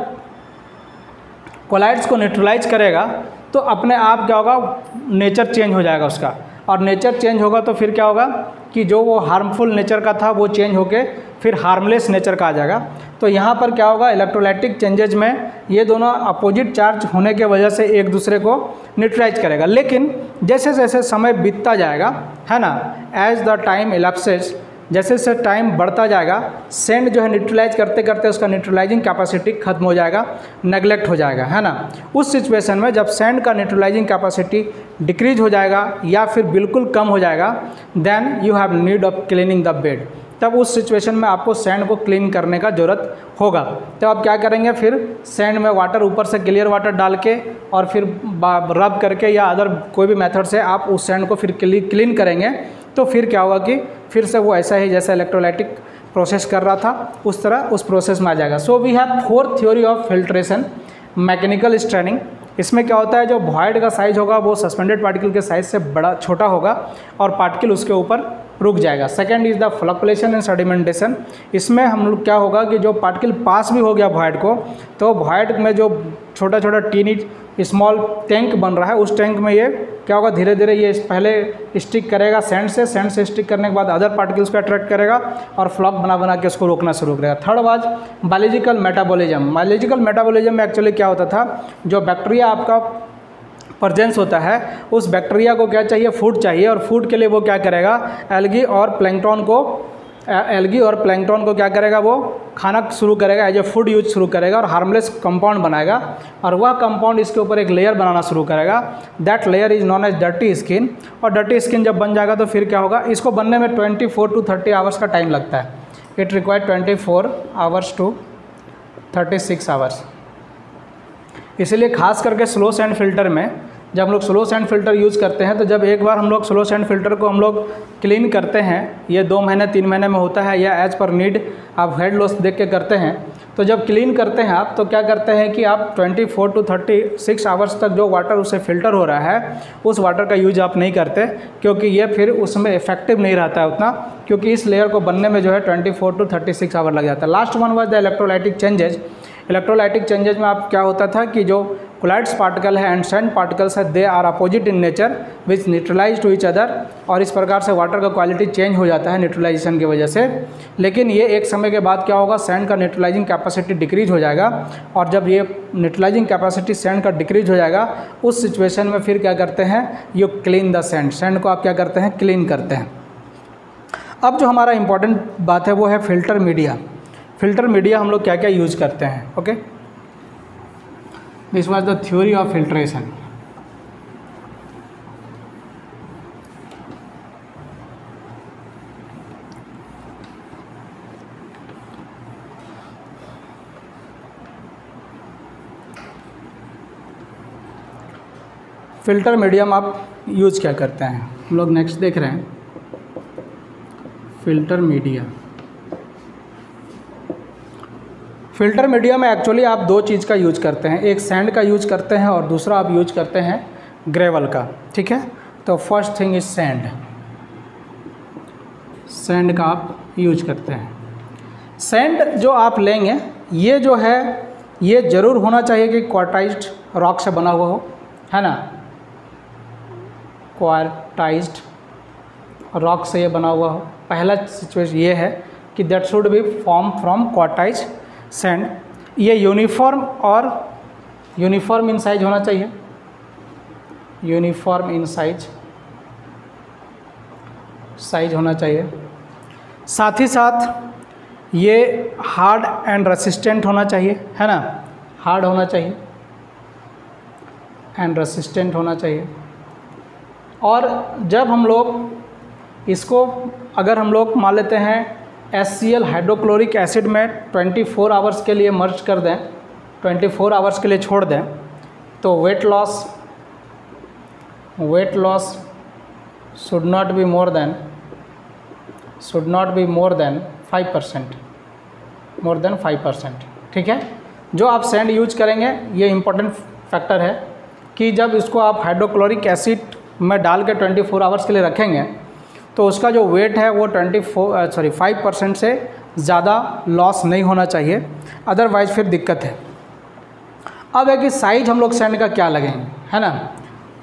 कोलाइड्स को न्यूट्रलाइज करेगा तो अपने आप क्या होगा? नेचर चेंज हो जाएगा उसका। और नेचर चेंज होगा तो फिर क्या होगा कि जो वो हार्मफुल नेचर का था, वो चेंज होके फिर हार्मलेस नेचर का आ जाएगा। तो यहाँ पर क्या होगा इलेक्ट्रोलाइटिक चेंजेज में ये दोनों अपोजिट चार्ज होने के वजह से एक दूसरे को न्यूट्रलाइज करेगा। लेकिन जैसे जैसे समय बीतता जाएगा, है ना एज द टाइम इलेप्सेस जैसे जैसे टाइम बढ़ता जाएगा सेंड जो है न्यूट्रलाइज करते करते उसका न्यूट्रलाइजिंग कैपेसिटी खत्म हो जाएगा नेगलेक्ट हो जाएगा, है ना? उस सिचुएशन में जब सेंड का न्यूट्रलाइजिंग कैपेसिटी डिक्रीज हो जाएगा या फिर बिल्कुल कम हो जाएगा then you have need of cleaning the bed तब उस सिचुएशन में आपको सैंड को क्लीन करने का ज़रूरत होगा। तो आप क्या करेंगे फिर? सैंड में वाटर ऊपर से क्लियर वाटर डाल के और फिर रब करके या अदर कोई भी मेथड से आप उस सैंड को फिर क्लीन करेंगे। तो फिर क्या होगा कि फिर से वो ऐसा ही जैसा इलेक्ट्रोलाइटिक प्रोसेस कर रहा था, उस तरह उस प्रोसेस में आ जाएगा। So we have four theory of filtration mechanical straining इसमें क्या होता है, जो वॉइड का साइज़ होगा, वो सस्पेंडेड पार्टिकल के साइज़ से बड़ा, छोटा होगा, और पार्टिकल उसके ऊपर रुक जाएगा। Second is the flocculation and sedimentation इसमें हम लोग क्या होगा कि जो पार्टिकल पास भी हो गया वॉइड को तो वॉइड में जो छोटा छोटा टीनी स्मॉल टैंक बन रहा है, उस टैंक में ये क्या होगा? धीरे धीरे ये पहले स्टिक करेगा सैंड से सैंड से स्टिक करने के बाद अदर पार्टिकल्स को अट्रैक्ट करेगा और फ्लॉक बना बना के उसको रोकना शुरू करेगा। Third was biological metabolism biological metabolism में एक्चुअली क्या होता था? जो बैक्टीरिया आपका प्रजेंस होता है, उस बैक्टीरिया को क्या चाहिए? फ़ूड चाहिए। और फ़ूड के लिए वो क्या करेगा? एल्गी और प्लैंकटन को एल्गी और प्लैंकटन को क्या करेगा वो? खाना शुरू करेगा एज ए फ़ूड यूज़ शुरू करेगा और हार्मलेस कंपाउंड बनाएगा। और वह कंपाउंड इसके ऊपर एक लेयर बनाना शुरू करेगा। That layer is known as dirty skin और डर्टी स्किन जब बन जाएगा तो फिर क्या होगा? इसको बनने में 24 टू 30 आवर्स का टाइम लगता है। It require 24 hours to 36 hours इसीलिए खास करके स्लो सैंड फ़िल्टर में जब हम लोग स्लो सैंड फ़िल्टर यूज़ करते हैं तो जब एक बार हम लोग स्लो सैंड फ़िल्टर को हम लोग क्लीन करते हैं, ये दो महीने, तीन महीने में होता है, या एज पर नीड आप हेड लॉस देख के करते हैं तो जब क्लीन करते हैं आप तो क्या करते हैं कि आप 24 टू 36 आवर्स तक जो वाटर उसे फ़िल्टर हो रहा है, उस वाटर का यूज़ आप नहीं करते, क्योंकि ये फिर उसमें इफ़ेक्टिव नहीं रहता है उतना, क्योंकि इस लेयर को बनने में जो है 24 टू 36 आवर लग जाता है। Last one was the electrolytic changes electrolytic changes में आप क्या होता था कि जो कोलाइड्स पार्टिकल है एंड सेंड पार्टिकल्स है they are opposite in nature which neutralize to each other और इस प्रकार से वाटर का क्वालिटी चेंज हो जाता है न्यूट्रलाइजेशन की वजह से। लेकिन ये एक समय के बाद क्या होगा सैंड का न्यूट्रलाइजिंग कैपेसिटी डिक्रीज हो जाएगा और जब ये न्यूट्रलाइजिंग कैपेसिटी सैंड का डिक्रीज हो जाएगा, उस सिचुएशन में फिर क्या करते हैं you clean the sand sand को आप क्या करते हैं क्लीन करते हैं। अब जो हमारा इंपॉर्टेंट बात है, वो है फ़िल्टर मीडिया फ़िल्टर मीडिया हम लोग क्या क्या यूज़ करते हैं okay this was the theory of filtration filter medium आप यूज़ क्या करते हैं? हम लोग नेक्स्ट देख रहे हैं। फ़िल्टर मीडिया फ़िल्टर मीडिया में एक्चुअली आप दो चीज़ का यूज़ करते हैं, एक सैंड का यूज़ करते हैं और दूसरा आप यूज़ करते हैं ग्रेवल का, ठीक है? तो first thing is sand sand का आप यूज़ करते हैं। सैंड जो आप लेंगे, ये जो है, ये ज़रूर होना चाहिए कि क्वार्टाइज्ड रॉक से बना हुआ हो, है ना? क्वार्टाइज्ड रॉक से ये बना हुआ हो। पहला सिचुएशन ये है कि that should be form from quartzite sand ये यूनिफॉर्म और यूनिफॉर्म इन साइज़ होना चाहिए। यूनिफॉर्म इन साइज़ साइज़ होना चाहिए। साथ ही साथ ये हार्ड एंड रेसिस्टेंट होना चाहिए, है ना? हार्ड होना चाहिए। एंड रेसिस्टेंट होना चाहिए। और जब हम लोग इसको, अगर हम लोग मान लेते हैं S C L hydrochloric acid में 24 आवर्स के लिए मर्ज कर दें 24 आवर्स के लिए छोड़ दें तो weight loss weight loss should not be more than should not be more than 5 percent more than 5 percent ठीक है? जो आप सेंड यूज़ करेंगे, ये इंपॉर्टेंट फैक्टर है कि जब इसको आप हाइड्रोक्लोरिक एसिड में डाल के 24 आवर्स के लिए रखेंगे तो उसका जो वेट है वो twenty four sorry five percent से ज़्यादा लॉस नहीं होना चाहिए। अदरवाइज़ फिर दिक्कत है। अब है कि साइज़ हम लोग सैंड का क्या लगेंगे है ना?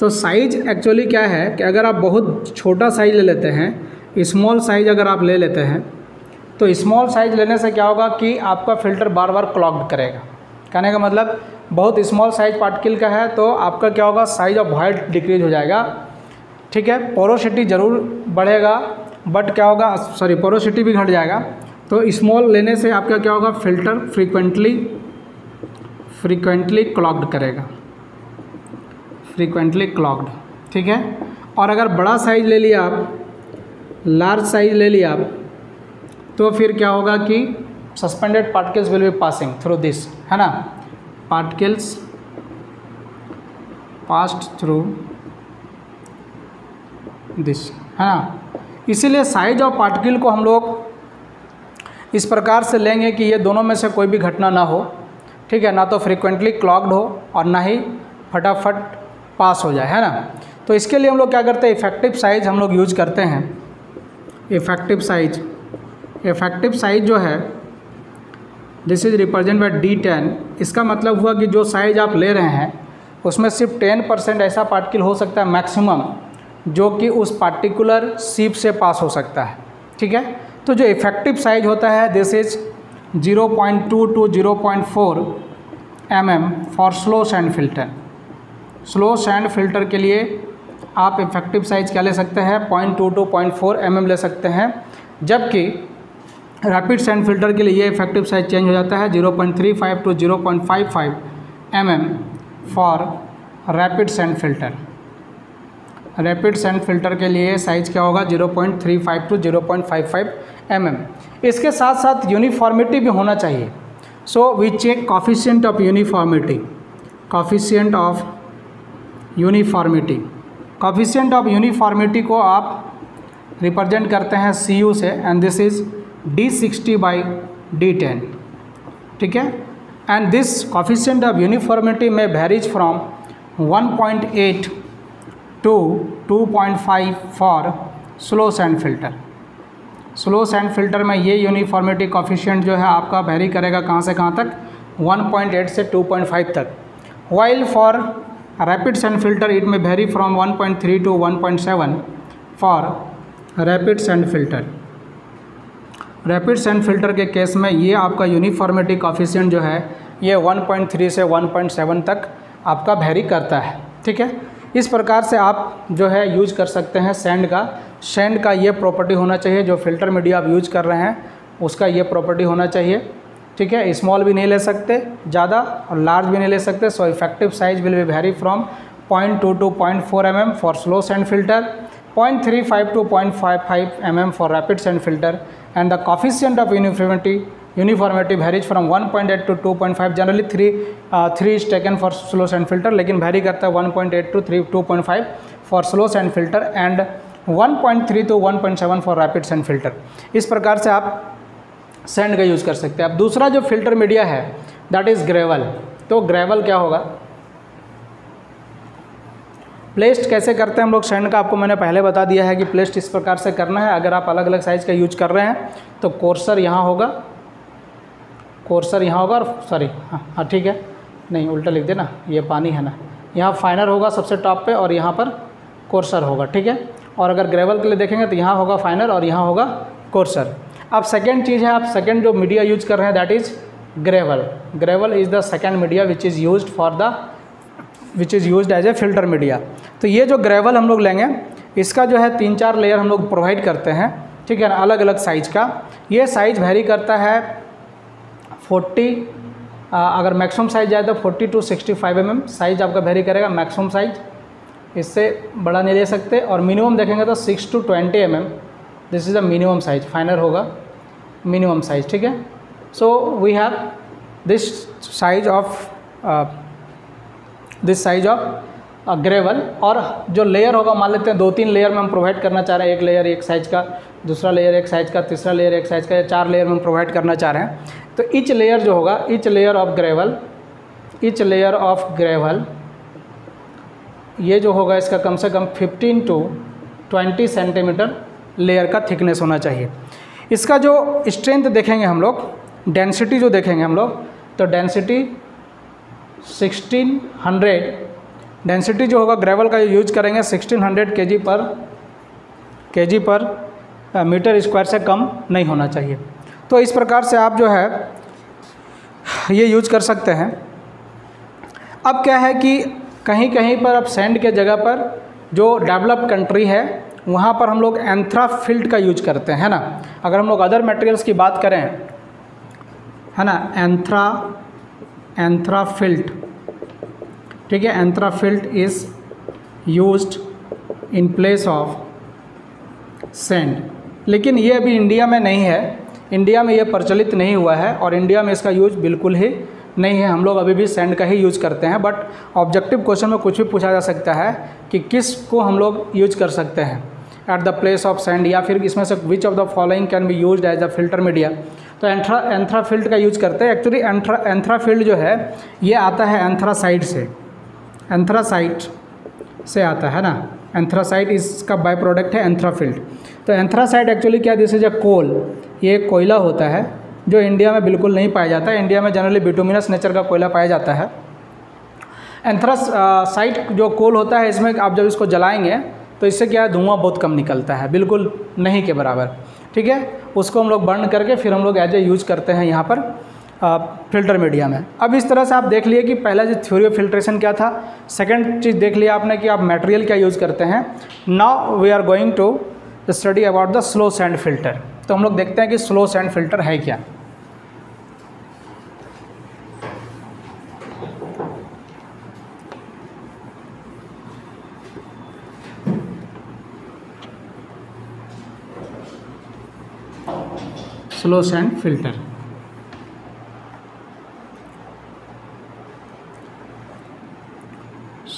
तो साइज़ एक्चुअली क्या है कि अगर आप बहुत छोटा साइज़ ले लेते हैं स्मॉल साइज़ अगर आप ले लेते हैं तो स्मॉल साइज़ लेने से क्या होगा कि आपका फ़िल्टर बार बार क्लॉक्ड करेगा। कहने का मतलब बहुत स्मॉल साइज़ पार्टिकल का है तो आपका क्या होगा साइज़ ऑफ़ वाइट डिक्रीज हो जाएगा। ठीक है पोरोसिटी ज़रूर बढ़ेगा बट क्या होगा सॉरी पोरोसिटी भी घट जाएगा। तो स्मॉल लेने से आपका क्या होगा फ़िल्टर फ्रीक्वेंटली फ्रीक्वेंटली क्लॉक्ड करेगा। फ्रीक्वेंटली क्लॉक्ड ठीक है? और अगर बड़ा साइज़ ले लिया आप लार्ज साइज़ ले लिया आप तो फिर क्या होगा कि suspended particles will be passing through this है ना? पार्टिकल्स पास्ट थ्रू दिस, है ना? इसीलिए साइज़ ऑफ़ पार्टिकल को हम लोग इस प्रकार से लेंगे कि ये दोनों में से कोई भी घटना ना हो, ठीक है? ना तो फ्रिक्वेंटली क्लॉक्ड हो और ना ही फटाफट पास हो जाए, है ना? तो इसके लिए हम लोग क्या करते हैं? इफ़ेक्टिव साइज़ हम लोग यूज़ करते हैं। इफ़ेक्टिव साइज़ इफ़ेक्टिव साइज़ जो है this is represent by D ten इसका मतलब हुआ कि जो साइज़ आप ले रहे हैं, उसमें सिर्फ़ टेन परसेंट ऐसा पार्टिकल हो सकता है मैक्सिमम जो कि उस पार्टिकुलर सीप से पास हो सकता है। ठीक है? तो जो इफ़ेक्टिव साइज़ होता है this is 0.2 to 0.4 M for slow sand filter slow sand filter के लिए आप इफ़ेक्टिव साइज़ क्या ले सकते हैं? Point two to point four M M ले सकते हैं। जबकि रैपिड सैंड फ़िल्टर के लिए ये इफ़ेक्टिव साइज़ चेंज हो जाता है 0.35 to 0.55 M M for rapid sand filter rapid sand filter के लिए साइज़ क्या होगा? 0.35 टू 0.55 mm. इसके साथ साथ यूनिफॉर्मिटी भी होना चाहिए। So we check coefficient of uniformity coefficient of uniformity coefficient of uniformity को आप रिप्रेजेंट करते हैं सी यू से and this is D sixty by D ten ठीक है? And this coefficient of uniformity में varies from 1.8 to 2.5 for slow sand filter. Slow sand filter में ये यूनिफॉर्मिटी कॉफिशियंट जो है आपका वेरी करेगा कहाँ से कहाँ तक? 1.8 से 2.5 तक। While for rapid sand filter it में vary from 1.3 to 1.7 for rapid sand filter rapid sand filter के केस में ये आपका यूनिफॉर्मिटी कॉफिशियंट जो है, ये 1.3 से 1.7 तक आपका वेरी करता है। ठीक है? इस प्रकार से आप जो है यूज़ कर सकते हैं सैंड का। सैंड का ये प्रॉपर्टी होना चाहिए, जो फ़िल्टर मीडिया आप यूज़ कर रहे हैं, उसका ये प्रॉपर्टी होना चाहिए। ठीक है? स्मॉल भी नहीं ले सकते, ज़्यादा और लार्ज भी नहीं ले सकते। So effective size will be vary from point two to point four M M for slow sand filter point three five to point five five M M for rapid sand filter and the coefficient of uniformity uniformity varies from 1.8 to 2.5 generally 3 uh, 3 is taken for slow sand filter लेकिन vary करता है 1.8 to 3 2.5 for slow sand filter and 1.3 to 1.7 for rapid sand filter इस प्रकार से आप sand का use कर सकते हैं। अब दूसरा जो फ़िल्टर मीडिया है दैट इज़ ग्रेवल तो ग्रेवल क्या होगा? प्लेस्ट कैसे करते हैं हम लोग? सैंड का आपको मैंने पहले बता दिया है कि प्लेस्ट इस प्रकार से करना है। अगर आप अलग अलग साइज़ का यूज़ कर रहे हैं तो कोर्सर यहाँ होगा। कोर्सर यहाँ होगा और सॉरी हाँ हाँ ठीक है। नहीं, उल्टा लिख देना, ये पानी है ना। यहाँ फाइनर होगा सबसे टॉप पे और यहाँ पर कोर्सर होगा, ठीक है। और अगर ग्रेवल के लिए देखेंगे तो यहाँ होगा फाइनर और यहाँ होगा कोर्सर अब सेकेंड चीज़ है, आप सेकेंड जो मीडिया यूज़ कर रहे हैं that is gravel. Gravel is the second media which is use for the which is use as a filter media तो ये जो ग्रेवल हम लोग लेंगे, इसका जो है तीन चार लेयर हम लोग प्रोवाइड करते हैं, ठीक है ना अलग अलग साइज़ का। ये साइज़ वेरी करता है 40 अगर मैक्सिमम साइज़ जाए तो 40 टू 65 फाइव एम साइज़ आपका वेरी करेगा मैक्सिमम साइज़। इससे बड़ा नहीं ले सकते और मिनिमम देखेंगे तो six to 20 M M. This is a minimum size final होगा। मिनिमम साइज़ ठीक है? So we have this size of this size of gravel और जो लेयर होगा, मान लेते हैं दो तीन लेयर में हम प्रोवाइड करना चाह रहे हैं, एक लेयर एक साइज़ का। दूसरा लेयर एक साइज़ का, तीसरा लेयर एक साइज़ का, या चार लेयर में हम प्रोवाइड करना चाह रहे हैं। तो इच लेयर जो होगा each layer of gravel each layer of gravel ये जो होगा इसका कम से कम 15 टू 20 सेंटीमीटर लेयर का थिकनेस होना चाहिए। इसका जो स्ट्रेंथ देखेंगे हम लोग डेंसिटी जो देखेंगे हम लोग तो डेंसिटी 1600 डेंसिटी जो होगा ग्रेवल का यूज़ करेंगे 1600 केजी पर केजी पर मीटर स्क्वायर से कम नहीं होना चाहिए। तो इस प्रकार से आप जो है, ये यूज़ कर सकते हैं। अब क्या है कि कहीं कहीं पर अब सैंड के जगह पर जो डेवलप कंट्री है, वहाँ पर हम लोग एंथ्राफिल्ट का यूज़ करते हैं ना? अगर हम लोग अदर मटेरियल्स की बात करें, है ना? एंथ्रा एंथ्राफिल्ट ठीक है? Anthrafilt is used in place of sand. लेकिन ये अभी इंडिया में नहीं है। इंडिया में ये प्रचलित नहीं हुआ है और इंडिया में इसका यूज़ बिल्कुल ही नहीं है। हम लोग अभी भी सेंड का ही यूज़ करते हैं बट ऑब्जेक्टिव क्वेश्चन में कुछ भी पूछा जा सकता है कि किस को हम लोग यूज़ कर सकते हैं। At the place of sand या फिर इसमें से which of the following can be use as a filter media तो एंथ्रा एंथ्राफिल्ड का यूज़ करते हैं। एक्चुअली एंथ्रा एंथ्राफिल्ड जो है, ये आता है एंथ्रासाइड से। एंथ्रासाइट से आता है ना? एंथ्रासाइट इसका बाय प्रोडक्ट है एंथ्राफिल्ड। तो एंथ्रासाइट एक्चुअली क्या दिस इज़ अ कोल ये एक कोयला होता है, जो इंडिया में बिल्कुल नहीं पाया जाता। है इंडिया में जनरली बिटोमिनस नेचर का कोयला पाया जाता है। एंथ्रासाइट जो कोल होता है, इसमें आप जब इसको जलाएँगे तो इससे क्या है, धुआँ बहुत कम निकलता है, बिल्कुल नहीं के बराबर। ठीक है? उसको हम लोग बर्न करके फिर हम लोग एज ए यूज़ करते हैं यहाँ पर। फ़िल्टर मीडिया में। अब इस तरह से आप देख लिए कि पहला जो थ्योरी ऑफ़ फिल्ट्रेशन क्या था सेकंड चीज़ देख लिया आपने कि आप मटेरियल क्या यूज़ करते हैं। Now we are going to study about the slow sand filter तो हम लोग देखते हैं कि स्लो सैंड फ़िल्टर है क्या। Slow sand filter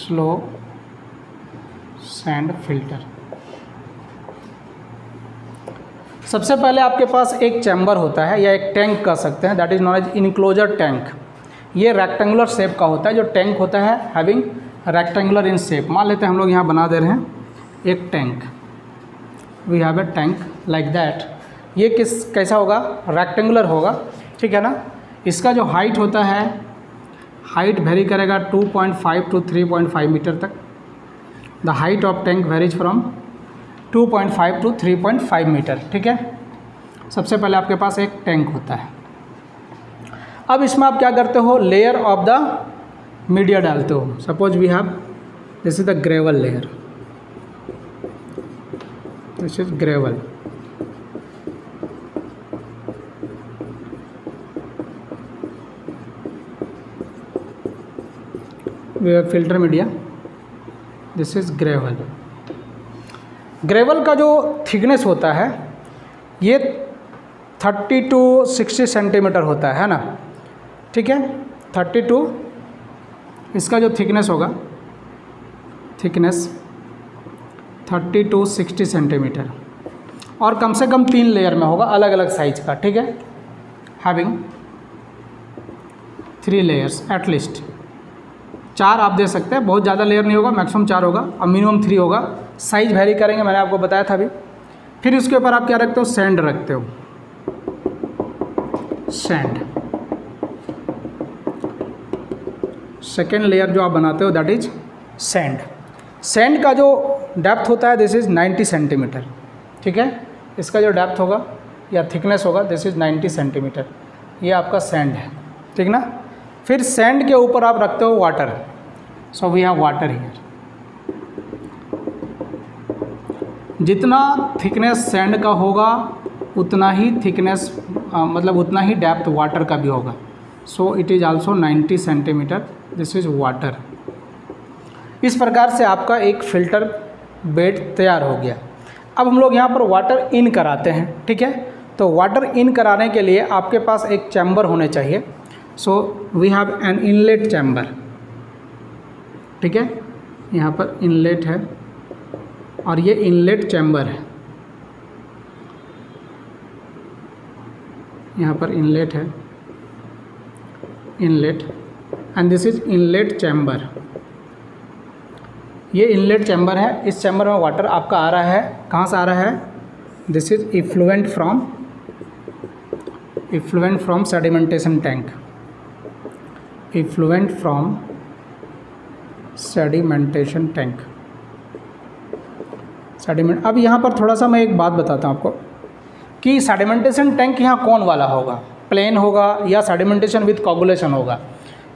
slow sand filter. सबसे पहले आपके पास एक चैम्बर होता है या एक टैंक कह सकते हैं that is known as enclosure tank ये रेक्टेंगुलर शेप का होता है, जो टैंक होता है हैविंग रेक्टेंगुलर इन शेप मान लेते हैं हम लोग यहाँ बना दे रहे हैं एक tank we have a tank like that ये किस, कैसा होगा? रेक्टेंगुलर होगा, ठीक है ना? इसका जो हाइट होता है हाइट वेरी करेगा 2.5 टू 3.5 मीटर तक। The height of tank varies from 2.5 to 3.5 metre, ठीक है? सबसे पहले आपके पास एक टैंक होता है। अब इसमें आप क्या करते हो? लेयर ऑफ़ द मीडिया डालते हो। Suppose we have this is the gravel layer this is gravel filter media this is gravel gravel का जो थिकनेस होता है, ये 30 टू 60 सेंटीमीटर होता है ना? ठीक है? 30 टू इसका जो थिकनेस होगा थिकनेस 30 टू 60 सेंटीमीटर और कम से कम तीन लेयर में होगा अलग अलग साइज़ का, ठीक है? हैविंग थ्री लेयर्स एटलीस्ट चार आप दे सकते हैं, बहुत ज़्यादा लेयर नहीं होगा मैक्सिमम चार होगा और मिनिमम थ्री होगा। साइज़ वेरी करेंगे, मैंने आपको बताया था अभी। फिर उसके ऊपर आप क्या रखते हो? सेंड रखते हो। सेंड सेकेंड लेयर जो आप बनाते हो दैट इज़ सेंड सेंड का जो डेप्थ होता है दिस इज़ 90 सेंटीमीटर ठीक है? इसका जो डेप्थ होगा या थिकनेस होगा दिस इज़ 90 सेंटीमीटर ये आपका सेंड है। ठीक ना? फिर सैंड के ऊपर आप रखते हो water so we have water here जितना थिकनेस सैंड का होगा, उतना ही थिकनेस मतलब उतना ही डेप्थ वाटर का भी होगा. So it is also 90 centimetre this is water इस प्रकार से आपका एक फ़िल्टर बेड तैयार हो गया. अब हम लोग यहाँ पर वाटर इन कराते हैं, ठीक है? तो वाटर इन कराने के लिए आपके पास एक चैम्बर होने चाहिए. So we have an inlet chamber ठीक है? यहाँ पर इनलेट है और ये इनलेट चैम्बर है। यहाँ पर इनलेट है। Inlet and this is inlet chamber ये इनलेट चैम्बर है। इस चैम्बर में वाटर आपका आ रहा है। कहाँ से आ रहा है? This is effluent from effluent from sedimentation tank effluent from sedimentation tank sediment अब यहाँ पर थोड़ा सा मैं एक बात बताता हूँ आपको कि सेडिमेंटेशन टैंक यहाँ कौन वाला होगा? प्लेन होगा या सेडिमेंटेशन विथ कॉगुलेशन होगा?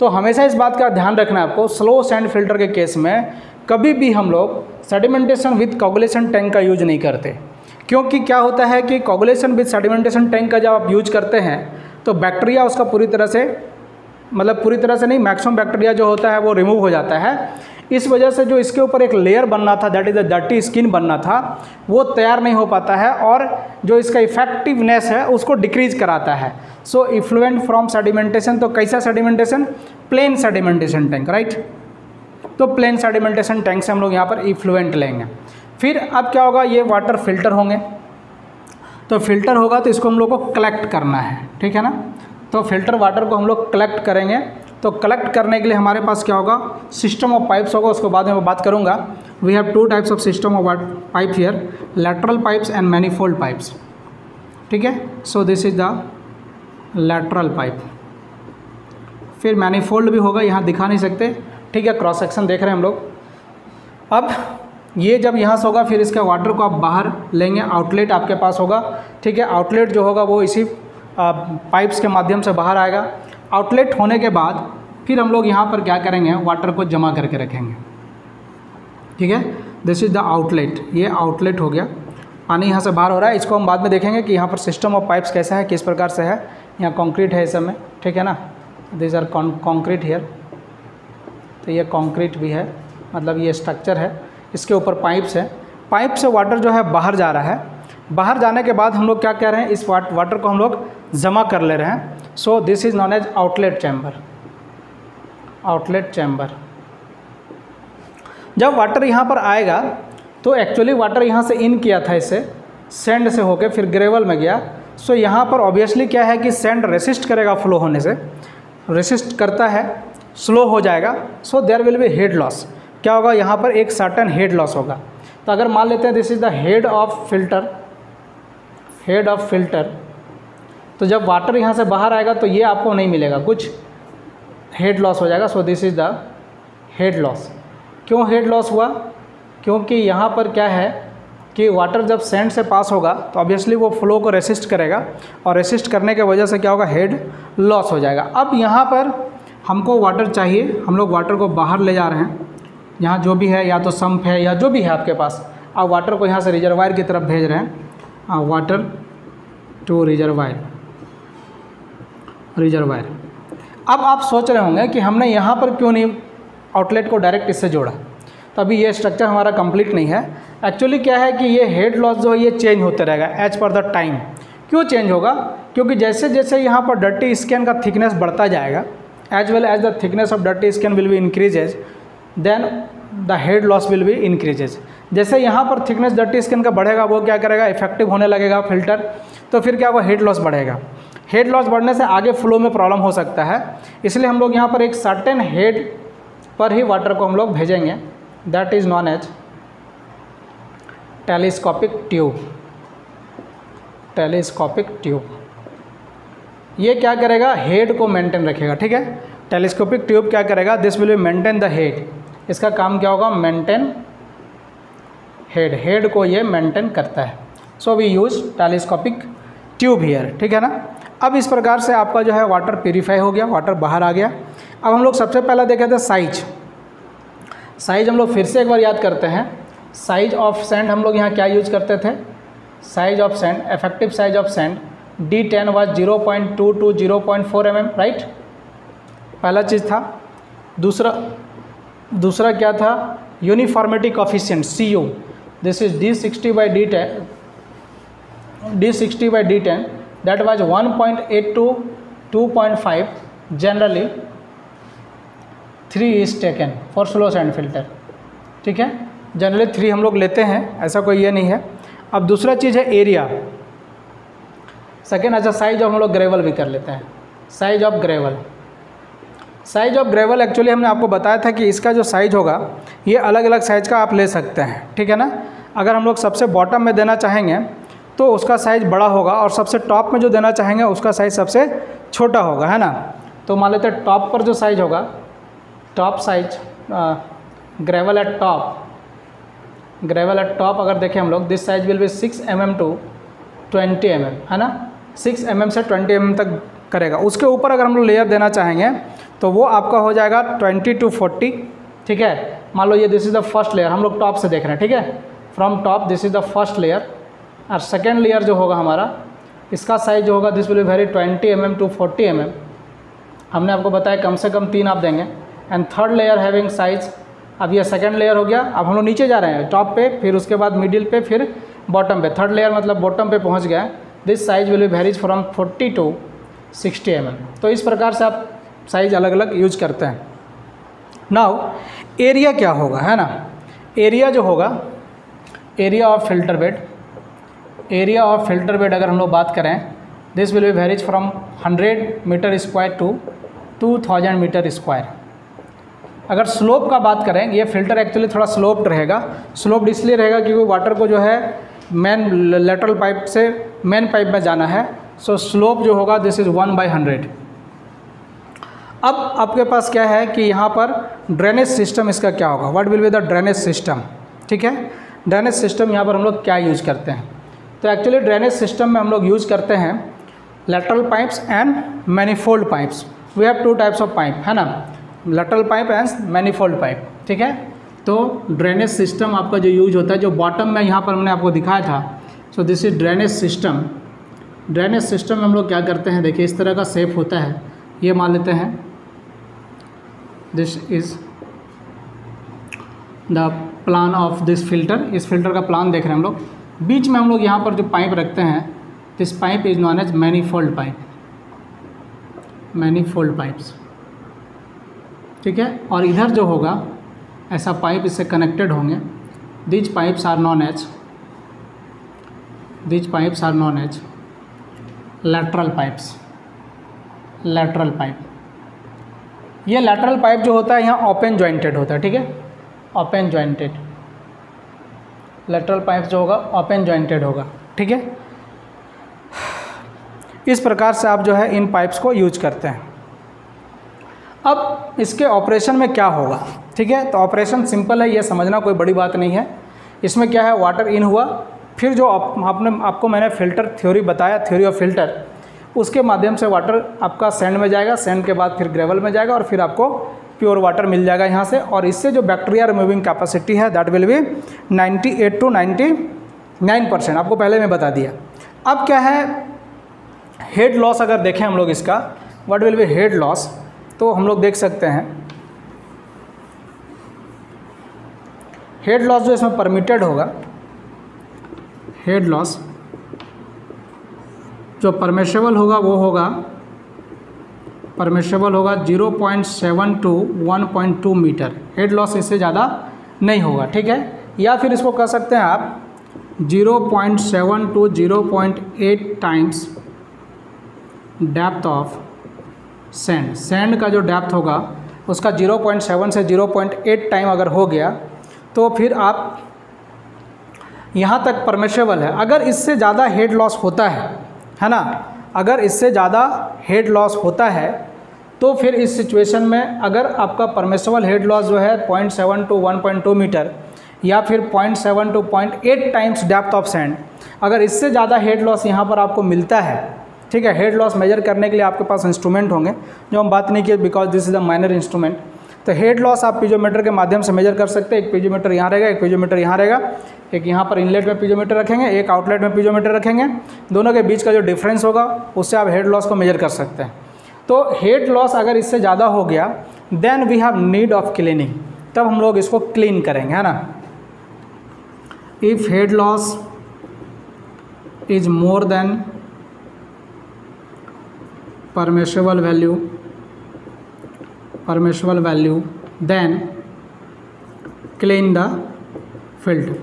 तो हमेशा इस बात का ध्यान रखना है आपको स्लो सैंड फ़िल्टर के केस में कभी भी हम लोग सेडिमेंटेशन विथ कॉगुलेशन टैंक का यूज़ नहीं करते। क्योंकि क्या होता है कि कॉगुलेशन विथ सेडिमेंटेशन टैंक का जब आप यूज़ करते हैं तो बैक्टीरिया उसका पूरी तरह से मतलब पूरी तरह से नहीं मैक्सिमम बैक्टीरिया जो होता है वो रिमूव हो जाता है। इस वजह से जो इसके ऊपर एक लेयर बनना था that is the dirty skin बनना था, वो तैयार नहीं हो पाता है और जो इसका इफेक्टिवनेस है, उसको डिक्रीज कराता है। सो इफ्लुएंट फ्रॉम सेडिमेंटेशन तो कैसा sedimentation plain sedimentation tank right तो प्लेन सेडिमेंटेशन टैंक से हम लोग यहाँ पर इफ्लुएंट लेंगे। फिर अब क्या होगा? ये वाटर फ़िल्टर होंगे। तो फ़िल्टर होगा तो इसको हम लोग को कलेक्ट करना है, ठीक है ना? तो फ़िल्टर वाटर को हम लोग कलेक्ट करेंगे। तो कलेक्ट करने के लिए हमारे पास क्या होगा? सिस्टम ऑफ़ पाइप्स होगा, उसको बाद में मैं बात करूँगा। We have two types of system of pipe here lateral pipes and manifold pipes ठीक है? So this is the lateral pipe फिर मैनीफोल्ड भी होगा, यहाँ दिखा नहीं सकते। ठीक है क्रॉस सेक्शन देख रहे हैं हम लोग। अब ये जब यहाँ से होगा, फिर इसके वाटर को आप बाहर लेंगे आउटलेट आपके पास होगा। ठीक है आउटलेट जो होगा वो इसी पाइप्स के माध्यम से बाहर आएगा। आउटलेट होने के बाद फिर हम लोग यहाँ पर क्या करेंगे? वाटर को जमा करके रखेंगे। ठीक है? दिस इज़ द आउटलेट ये आउटलेट हो गया। पानी यहाँ से बाहर हो रहा है। इसको हम बाद में देखेंगे कि यहाँ पर सिस्टम ऑफ़ पाइप्स कैसा है, किस प्रकार से है। यहाँ कॉन्क्रीट है इस समय। ठीक है ना? दिस आर कॉन्क्रीट हेयर तो ये कॉन्क्रीट भी है। मतलब ये स्ट्रक्चर है। इसके ऊपर पाइप्स है। पाइप से वाटर जो है बाहर जा रहा है। बाहर जाने के बाद हम लोग क्या कह रहे हैं इस वाट, वाटर को हम लोग जमा कर ले रहे हैं। So this is known as outlet chamber outlet chamber जब वाटर यहाँ पर आएगा तो एक्चुअली वाटर यहाँ से इन किया था इसे सेंड से होके फिर ग्रेवल में गया। सो so, यहाँ पर ऑब्वियसली क्या है कि सेंड रेसिस्ट करेगा फ्लो होने से। रेसिस्ट करता है स्लो हो जाएगा। So there will be head loss क्या होगा यहाँ पर एक सर्टन हेड लॉस होगा। तो अगर मान लेते हैं this is the head of filter head of filter. तो जब वाटर यहाँ से बाहर आएगा तो ये आपको नहीं मिलेगा। कुछ हेड लॉस हो जाएगा। So this is the head loss. क्यों हेड लॉस हुआ? क्योंकि यहाँ पर क्या है कि वाटर जब सेंड से पास होगा तो ऑब्वियसली वो फ्लो को रेसिस्ट करेगा और रेसिस्ट करने के वजह से क्या होगा? हेड लॉस हो जाएगा। अब यहाँ पर हमको वाटर चाहिए। हम लोग वाटर को बाहर ले जा रहे हैं। यहाँ जो भी है, या तो सम्प है, या जो भी है आपके पास, आप वाटर को यहाँ से रिजर्वायर की तरफ़ भेज रहे हैं। वाटर टू रिजर्वायर रिजर्वायर अब आप सोच रहे होंगे कि हमने यहाँ पर क्यों नहीं आउटलेट को डायरेक्ट इससे जोड़ा? तो अभी ये स्ट्रक्चर हमारा कंप्लीट नहीं है। एक्चुअली क्या है कि ये हेड लॉस जो है, ये चेंज होते रहेगा एज पर द टाइम क्यों चेंज होगा? क्योंकि जैसे जैसे यहाँ पर डर्टी स्कैन का थिकनेस बढ़ता जाएगा as well as the thickness of dirty skin will be increases then the head loss will be increases जैसे यहाँ पर थिकनेस डर्टी स्किन का बढ़ेगा, वो क्या करेगा? इफ़ेक्टिव होने लगेगा फ़िल्टर तो फिर क्या होगा हेड लॉस बढ़ेगा। हेड लॉस बढ़ने से आगे फ्लो में प्रॉब्लम हो सकता है, इसलिए हम लोग यहाँ पर एक सर्टेन हेड पर ही वाटर को हम लोग भेजेंगे that is known as telescopic tube telescopic tube ये क्या करेगा? हेड को मेंटेन रखेगा, ठीक है? टेलीस्कोपिक ट्यूब क्या करेगा? This will be maintain the head इसका काम क्या होगा? मेंटेन हेड हेड को ये मेंटेन करता है. So we use telescopic tube here ठीक है ना? अब इस प्रकार से आपका जो है वाटर प्योरीफाई हो गया वाटर बाहर आ गया. अब हम लोग सबसे पहला देखे थे साइज़ साइज़ हम लोग फिर से एक बार याद करते हैं. साइज़ ऑफ़ सेंड हम लोग यहाँ क्या यूज़ करते थे? Size of sand effective size of sand D ten was zero point two to zero point four M M right पहला चीज़ था. दूसरा दूसरा क्या था? Uniformity coefficient C U by D ten D sixty by D ten that was one point eight to two point five generally three is taken for slow sand filter ठीक है? Generally three हम लोग लेते हैं, ऐसा कोई ये नहीं है। अब दूसरा चीज़ है एरिया सेकेंड अच्छा साइज़ ऑफ़ हम लोग ग्रेवल भी कर लेते हैं। Size of gravel size of gravel actually हमने आपको बताया था कि इसका जो साइज़ होगा, ये अलग अलग साइज़ का आप ले सकते हैं, ठीक है ना? अगर हम लोग सबसे बॉटम में देना चाहेंगे तो उसका साइज़ बड़ा होगा और सबसे टॉप में जो देना चाहेंगे, उसका साइज़ सबसे छोटा होगा, है ना? तो मान लेते हैं टॉप पर जो साइज़ होगा top size gravel at top gravel at top अगर देखें हम लोग this size will be six M M to twenty M M है ना? सिक्स एम एम से ट्वेंटी एम एम तक करेगा। उसके ऊपर अगर हम लोग लेयर देना चाहेंगे तो वो आपका हो जाएगा ट्वेंटी टू फोर्टी, ठीक है? मान लो ये this is the first layer हम लोग टॉप से देख रहे हैं, ठीक है? From top this is the first layer और सेकेंड लेयर जो होगा हमारा, इसका साइज़ जो होगा this will be vary twenty M M to forty M M हमने आपको बताया कम से कम तीन आप देंगे। And third layer having size अब ये सेकेंड लेयर हो गया। अब हम लोग नीचे जा रहे हैं टॉप पे, फिर उसके बाद मिडिल पे, फिर बॉटम पे। थर्ड लेयर मतलब बॉटम पे पहुँच गया। This size will be varies from 40 to 60 M तो इस प्रकार से आप साइज़ अलग अलग यूज़ करते हैं। नाउ एरिया क्या होगा है ना? एरिया जो होगा area of filter bed area of filter bed अगर हम लोग बात करें this will be varies from 100 metre square to 2000 metre square अगर स्लोप का बात करें ये फ़िल्टर एक्चुअली थोड़ा स्लोप्ड रहेगा। स्लोप्ड इसलिए रहेगा क्योंकि वाटर को जो है मेन लेटरल पाइप से मेन पाइप में जाना है। सो so, स्लोप जो होगा this is one by hundred अब आपके पास क्या है कि यहाँ पर ड्रेनेज सिस्टम इसका क्या होगा? What will be the drainage system ठीक है? ड्रेनेज सिस्टम यहाँ पर हम लोग क्या यूज़ करते हैं? तो एक्चुअली ड्रेनेज सिस्टम में हम लोग यूज़ करते हैं lateral pipes and manifold pipes we have two types of pipe है ना? Lateral pipe and manifold pipe ठीक है? तो ड्रेनेज सिस्टम आपका जो यूज़ होता है, जो बॉटम में यहाँ पर हमने आपको दिखाया था so this is drainage system drainage system में हम लोग क्या करते हैं? देखिए, इस तरह का सेप होता है। ये मान लेते हैं। This is the plan of this filter इस फ़िल्टर का प्लान देख रहे हैं हम लोग। बीच में हम लोग यहाँ पर जो पाइप रखते हैं this pipe is known as manifold pipe manifold pipes ठीक है? और इधर जो होगा, ऐसा पाइप इससे कनेक्टेड होंगे। These pipes are known as these pipes are known as lateral pipes lateral pipe. ये lateral पाइप जो होता है यहाँ open jointed होता है ठीक है? Open jointed. Lateral पाइप जो होगा ओपन jointed होगा ठीक है? इस प्रकार से आप जो है इन पाइप्स को यूज़ करते हैं। अब इसके ऑपरेशन में क्या होगा ठीक है? तो ऑपरेशन सिंपल है ये समझना कोई बड़ी बात नहीं है। इसमें क्या है वाटर इन हुआ फिर जो आप, आपने आपको मैंने फ़िल्टर थ्योरी बताया थ्योरी ऑफ़ फ़िल्टर उसके माध्यम से वाटर आपका सैंड में जाएगा सैंड के बाद फिर ग्रेवल में जाएगा और फिर आपको प्योर वाटर मिल जाएगा यहाँ से। और इससे जो बैक्टीरिया रिमूविंग कैपेसिटी है that will be 98 to 99 percent आपको पहले मैं बता दिया। अब क्या है? हेड लॉस अगर देखें हम लोग इसका what will be head loss तो हम लोग देख सकते हैं। हेड लॉस जो इसमें परमिटेड होगा हेड लॉस जो परमिशेबल होगा, वो होगा परमिशेबल होगा 0.7 टू 1.2 मीटर हेड लॉस इससे ज़्यादा नहीं होगा, ठीक है? या फिर इसको कह सकते हैं आप 0.7 to 0.8 times depth of sand sand का जो डेप्थ होगा, उसका 0.7 से 0.8 टाइम अगर हो गया तो फिर आप यहाँ तक परमिशेबल है। अगर इससे ज़्यादा हेड लॉस होता है है ना? अगर इससे ज़्यादा हेड लॉस होता है तो फिर इस सिचुएशन में अगर आपका परमिशेबल हेड लॉस जो है 0.7 टू 1.2 मीटर या फिर 0.7 to 0.8 times depth of sand अगर इससे ज़्यादा हेड लॉस यहाँ पर आपको मिलता है, ठीक है? हेड लॉस मेजर करने के लिए आपके पास इंस्ट्रूमेंट होंगे, जो हम बात नहीं किए because this is a minor instrument तो हेड लॉस आप पीजोमीटर के माध्यम से मेजर कर सकते हैं। एक पीजोमीटर यहाँ रहेगा, एक पीजोमीटर यहाँ रहेगा। एक यहाँ पर इनलेट में पीजोमीटर रखेंगे, एक आउटलेट में पीजोमीटर रखेंगे। दोनों के बीच का जो डिफरेंस होगा, उससे आप हेड लॉस को मेजर कर सकते हैं। तो हेड लॉस अगर इससे ज़्यादा हो गया then we have need of cleaning तब हम लोग इसको क्लीन करेंगे, है ना? If head loss is more than permissible value permissible value, then clean the filter.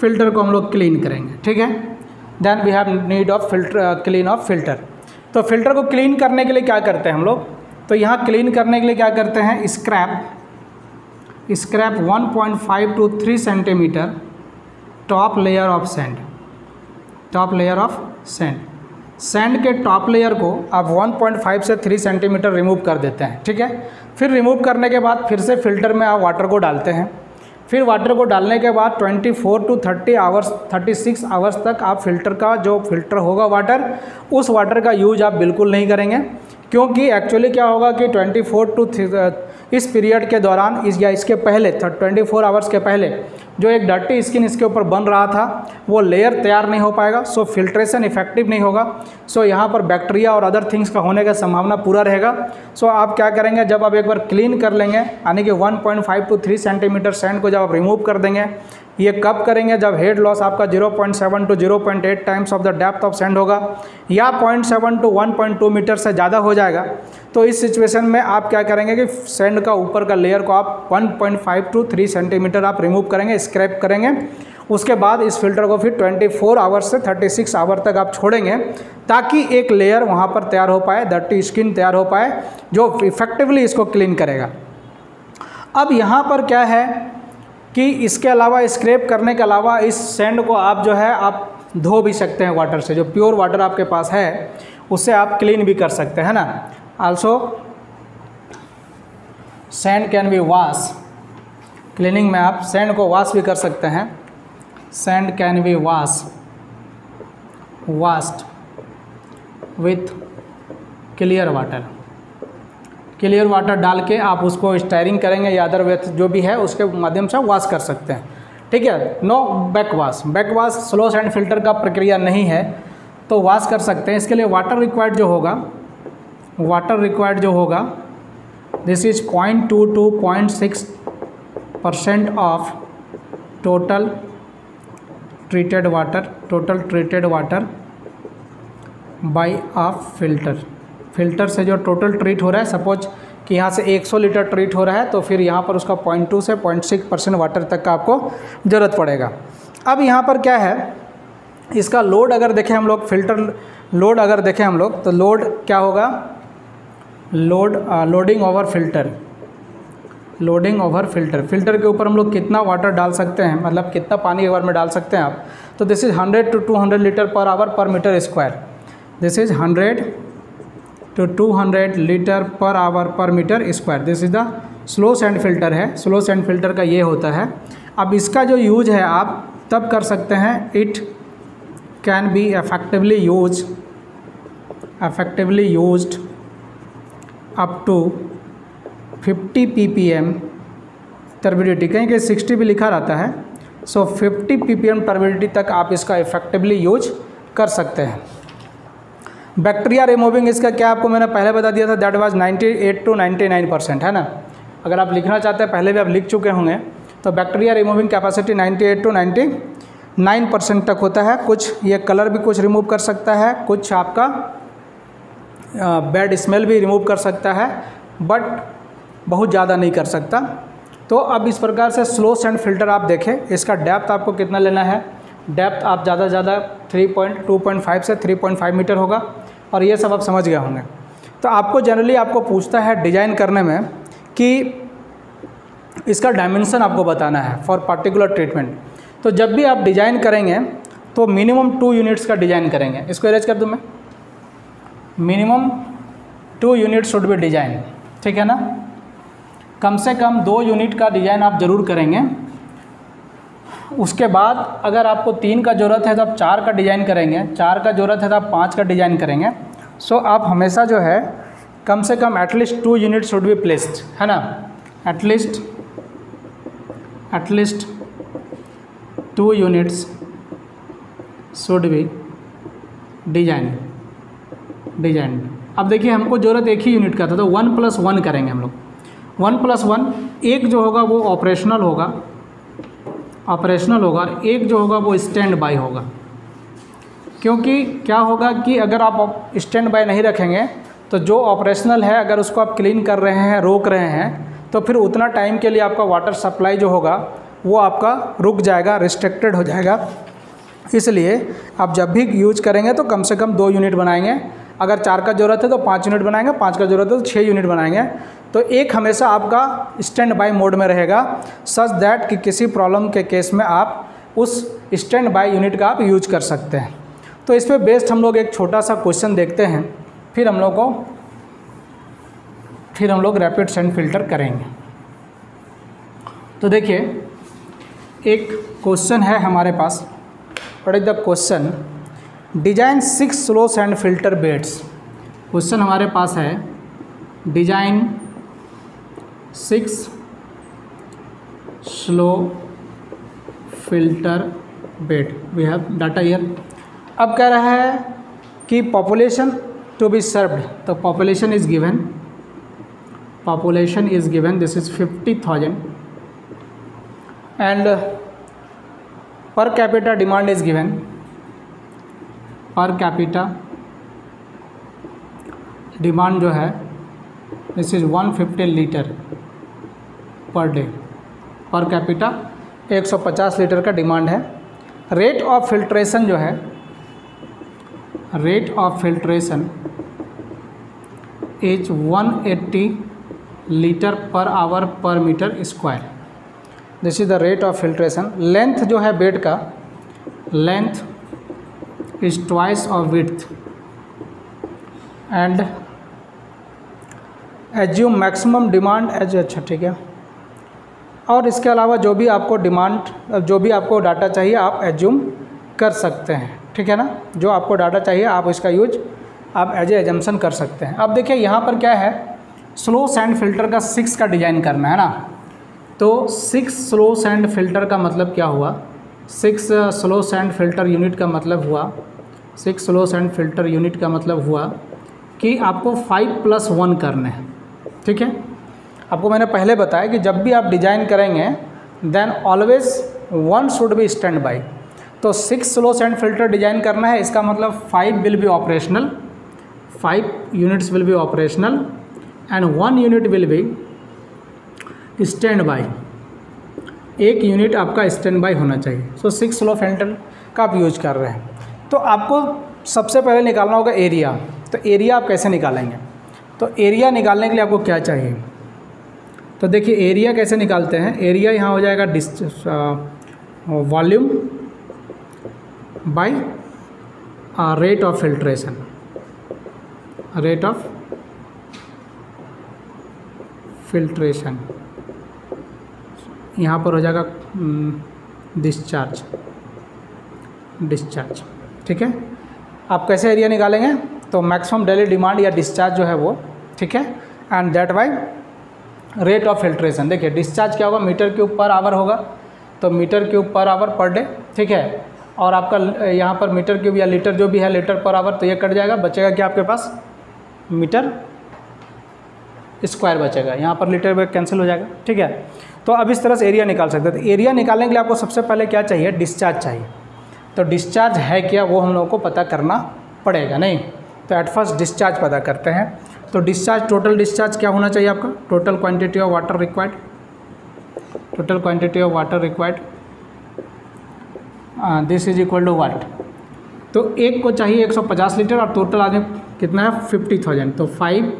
Filter को हम लोग क्लीन करेंगे, ठीक है? Then we have need of filter clean of filter तो फ़िल्टर को क्लीन करने के लिए क्या करते हैं हम लोग? तो यहाँ क्लीन करने के लिए क्या करते हैं? Scrap scrap 1.5 to 3 centimetre top layer of sand top layer of sand sand के टॉप लेयर को आप 1.5 से 3 सेंटीमीटर रिमूव कर देते हैं, ठीक है? फिर रिमूव करने के बाद फिर से फ़िल्टर में आप वाटर को डालते हैं। फिर वाटर को डालने के बाद 24 टू 30 आवर्स 36 आवर्स तक आप फ़िल्टर का जो फ़िल्टर होगा वाटर उस वाटर का यूज़ आप बिल्कुल नहीं करेंगे। क्योंकि एक्चुअली क्या होगा कि 24 टू इस पीरियड के दौरान, इस या इसके पहले ट्वेंटी फोर आवर्स के पहले जो एक डर्टी स्किन इसके ऊपर बन रहा था, वो लेयर तैयार नहीं हो पाएगा सो फिल्ट्रेशन इफ़ेक्टिव नहीं होगा। सो यहाँ पर बैक्टीरिया और अदर थिंग्स का होने का संभावना पूरा रहेगा। सो आप क्या करेंगे, जब आप एक बार क्लीन कर लेंगे, यानी कि 1.5 टू 3 सेंटीमीटर सैंड को जब आप रिमूव कर देंगे ये कब करेंगे? जब हेड लॉस आपका 0.7 to 0.8 times of the depth of sand होगा, या 0.7 टू 1.2 मीटर से ज़्यादा हो जाएगा तो इस सिचुएशन में आप क्या करेंगे कि सेंड का ऊपर का लेयर को आप 1.5 टू 3 सेंटीमीटर आप रिमूव करेंगे स्क्रैप करेंगे। उसके बाद इस फ़िल्टर को फिर 24 आवर्स से 36 आवर तक आप छोड़ेंगे, ताकि एक लेयर वहाँ पर तैयार हो पाए डर्टी स्किन तैयार हो पाए, जो इफ़ेक्टिवली इसको क्लीन करेगा। अब यहाँ पर क्या है? कि इसके अलावा स्क्रैप करने के अलावा, इस सैंड को आप जो है, आप धो भी सकते हैं वाटर से। जो प्योर वाटर आपके पास है, उससे आप क्लीन भी कर सकते हैं ना? Also sand can be wash cleaning में आप सैंड को वॉश भी कर सकते हैं। Sand can be wash washed with clear water clear water डाल के आप उसको स्टायरिंग करेंगे या अदर वेथ जो भी है, उसके माध्यम से वॉश कर सकते हैं। ठीक है? No back wash back wash slow sand filter का प्रक्रिया नहीं है तो वॉश कर सकते हैं। इसके लिए वाटर रिक्वायर्ड जो होगा वाटर रिक्वायर्ड जो होगा this is point two to point six percent of total treated water total treated water by of filter filter से जो टोटल ट्रीट हो रहा है सपोज़ कि यहाँ से 100 लीटर ट्रीट हो रहा है तो फिर यहाँ पर उसका पॉइंट टू से पॉइंट सिक्स परसेंट वाटर तक का आपको ज़रूरत पड़ेगा। अब यहाँ पर क्या है? इसका लोड अगर देखें हम लोग फ़िल्टर लोड अगर देखें हम लोग तो लोड क्या होगा? Load loading over filter loading over filter filter के ऊपर हम लोग कितना वाटर डाल सकते हैं? मतलब कितना पानी एक बार में डाल सकते हैं आप? तो this is hundred to two hundred litre per hour per metre square this is hundred to two hundred litre per hour per metre square this is the slow sand filter है। स्लो सैंड फ़िल्टर का ये होता है। अब इसका जो use है आप तब कर सकते हैं। It can be effectively use effectively used up to 50 ppm turbidity कहीं कहीं 60 भी लिखा रहता है। सो so, 50 ppm टर्बिडिटी तक आप इसका इफेक्टिवली यूज़ कर सकते हैं। बैक्टीरिया रिमूविंग इसका क्या आपको मैंने पहले बता दिया था दैट वाज 98 टू 99 परसेंट है ना? अगर आप लिखना चाहते हैं, पहले भी आप लिख चुके होंगे तो bacteria removing capacity 98 to 99 percent तक होता है। कुछ ये कलर भी कुछ रिमूव कर सकता है, कुछ आपका बैड स्मेल भी रिमूव कर सकता है बट बहुत ज़्यादा नहीं कर सकता। तो अब इस प्रकार से स्लो सैंड फ़िल्टर आप देखें, इसका डेप्थ आपको कितना लेना है? डेप्थ आप ज़्यादा से ज़्यादा 3.2.5 से 3.5 मीटर होगा। और ये सब आप समझ गए होंगे। तो आपको जनरली आपको पूछता है डिज़ाइन करने में कि इसका डायमेंसन आपको बताना है फॉर पर्टिकुलर ट्रीटमेंट तो जब भी आप डिज़ाइन करेंगे तो मिनिमम टू यूनिट्स का डिज़ाइन करेंगे। इसको अरेज कर दूँ मैं? Minimum two unit should be design ठीक है ना? कम से कम दो यूनिट का डिज़ाइन आप ज़रूर करेंगे। उसके बाद अगर आपको तीन का ज़रूरत है तो आप चार का डिज़ाइन करेंगे चार का ज़रूरत है तो आप पाँच का डिज़ाइन करेंगे। सो so, आप हमेशा जो है कम से कम at least two unit should be placed है ना? At least at least two units should be design design अब देखिए हमको ज़रूरत एक ही यूनिट का था तो वन प्लस वन करेंगे हम लोग। वन प्लस वन एक जो होगा वो ऑपरेशनल होगा। ऑपरेशनल होगा एक जो होगा वो स्टैंड बाय होगा। क्योंकि क्या होगा कि अगर आप स्टैंड बाय नहीं रखेंगे तो जो ऑपरेशनल है, अगर उसको आप क्लीन कर रहे हैं, रोक रहे हैं तो फिर उतना टाइम के लिए आपका वाटर सप्लाई जो होगा, वो आपका रुक जाएगा रिस्ट्रिक्टेड हो जाएगा। इसलिए आप जब भी यूज़ करेंगे तो कम से कम दो यूनिट बनाएँगे। अगर चार का ज़रूरत है तो पाँच यूनिट बनाएँगे, पाँच का ज़रूरत है तो छः यूनिट बनाएँगे। तो एक हमेशा आपका स्टैंड बाई मोड में रहेगा सच दैट कि किसी प्रॉब्लम के केस में आप उस स्टैंड बाई यूनिट का आप यूज़ कर सकते हैं। तो इस पर बेस्ड हम लोग एक छोटा सा क्वेश्चन देखते हैं, फिर हम लोग को, फिर हम लोग रैपिड सेंड फ़िल्टर करेंगे। तो देखिए, एक क्वेश्चन है हमारे पास what is the question design six slow sand filter beds question हमारे पास है design six slow filter bed we have data year अब कह रहा है कि पॉपुलेशन टू बी सर्व्ड तो population is given population is given this is fifty thousand and per capita demand is given per capita demand जो है this is 150 litre per day per capita 150 litre का demand है। Rate of filtration जो है rate of filtration is 180 litre per hour per metre square this is the rate of filtration length जो है bed का length is twice of width and assume maximum demand as अच्छा ठीक है। और इसके अलावा जो भी आपको डिमांड जो भी आपको डाटा चाहिए, आप एज्यूम कर सकते हैं। ठीक है ना? जो आपको डाटा चाहिए, आप इसका यूज़ आप एज एजम्सन कर सकते हैं। अब देखिए, यहाँ पर क्या है? स्लो सैंड फ़िल्टर का सिक्स का डिज़ाइन करना है ना? तो सिक्स स्लो सैंड फ़िल्टर का मतलब क्या हुआ? Six slow sand filter unit का मतलब हुआ six slow sand filter unit का मतलब हुआ कि आपको फाइव प्लस वन करने हैं। ठीक है? आपको मैंने पहले बताया कि जब भी आप डिज़ाइन करेंगे then always one should be stand by तो six slow sand filter design करना है, इसका मतलब five will be operational five units will be operational and one unit will be stand by एक यूनिट आपका स्टैंड बाई होना चाहिए। So six slow फेंटल का आप यूज़ कर रहे हैं। तो आपको सबसे पहले निकालना होगा एरिया तो एरिया आप कैसे निकालेंगे? तो एरिया निकालने के लिए आपको क्या चाहिए? तो देखिए एरिया कैसे निकालते हैं? एरिया यहाँ हो जाएगा this volume by rate of filtration rate of filtration यहाँ पर हो जाएगा डिस्चार्ज डिस्चार्ज ठीक है? आप कैसे एरिया निकालेंगे? तो मैक्सिमम डेली डिमांड या डिस्चार्ज जो है वो, ठीक है? And that by rate of filtration देखिए डिस्चार्ज क्या होगा? मीटर क्यूब पर आवर होगा। तो metre cube per hour per day ठीक है? और आपका यहाँ पर मीटर क्यूब या लीटर जो भी है लीटर पर आवर तो ये कट जाएगा। बचेगा क्या आपके पास? मीटर स्क्वायर बचेगा। यहाँ पर लीटर कैंसिल हो जाएगा, ठीक है? तो अब इस तरह से एरिया निकाल सकते हैं। तो एरिया निकालने के लिए आपको सबसे पहले क्या चाहिए? डिस्चार्ज चाहिए। तो डिस्चार्ज है क्या? वो हम लोगों को पता करना पड़ेगा, नहीं? तो एट फ़र्स्ट डिस्चार्ज पता करते हैं। तो डिस्चार्ज टोटल डिस्चार्ज क्या होना चाहिए आपका? Total quantity of water required total quantity of water required this is equal to what तो एक को चाहिए 150 लीटर और टोटल आदमी कितना है? फिफ्टी थाउज़ेंड तो फाइव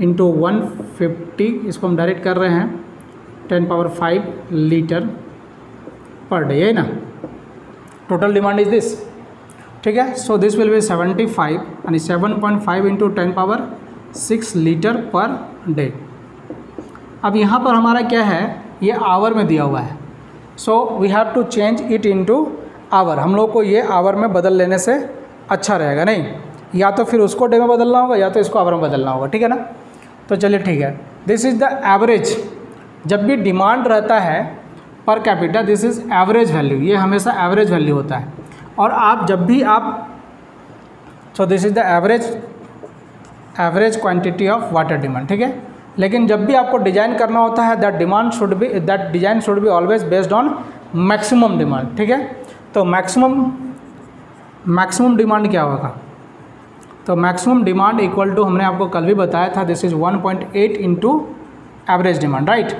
इंटू वन फिफ्टी इसको हम डायरेक्ट कर रहे हैं. Ten power five litre per day है ना? टोटल डिमांड इज़ दिस ठीक है? So this will be seventy five यानी seven point five into ten power six litre per day. अब यहाँ पर हमारा क्या है? ये आवर में दिया हुआ है। So we have to change it into hour हम लोग को ये आवर में बदल लेने से अच्छा रहेगा, नहीं? या तो फिर उसको डे में बदलना होगा, या तो इसको आवर में बदलना होगा, ठीक है ना? तो चलिए ठीक है। दिस इज़ द एवरेज जब भी डिमांड रहता है per capita this is average value ये हमेशा एवरेज वैल्यू होता है। और आप जब भी आप so this is the average average quantity of water demand ठीक है? लेकिन जब भी आपको डिज़ाइन करना होता है that demand should be that design should be always based on maximum demand ठीक है? तो मैक्सिमम मैक्सिमम डिमांड क्या होगा? तो मैक्सिमम डिमांड इक्वल टू हमने आपको कल भी बताया था this is 1.8 point eight average demand right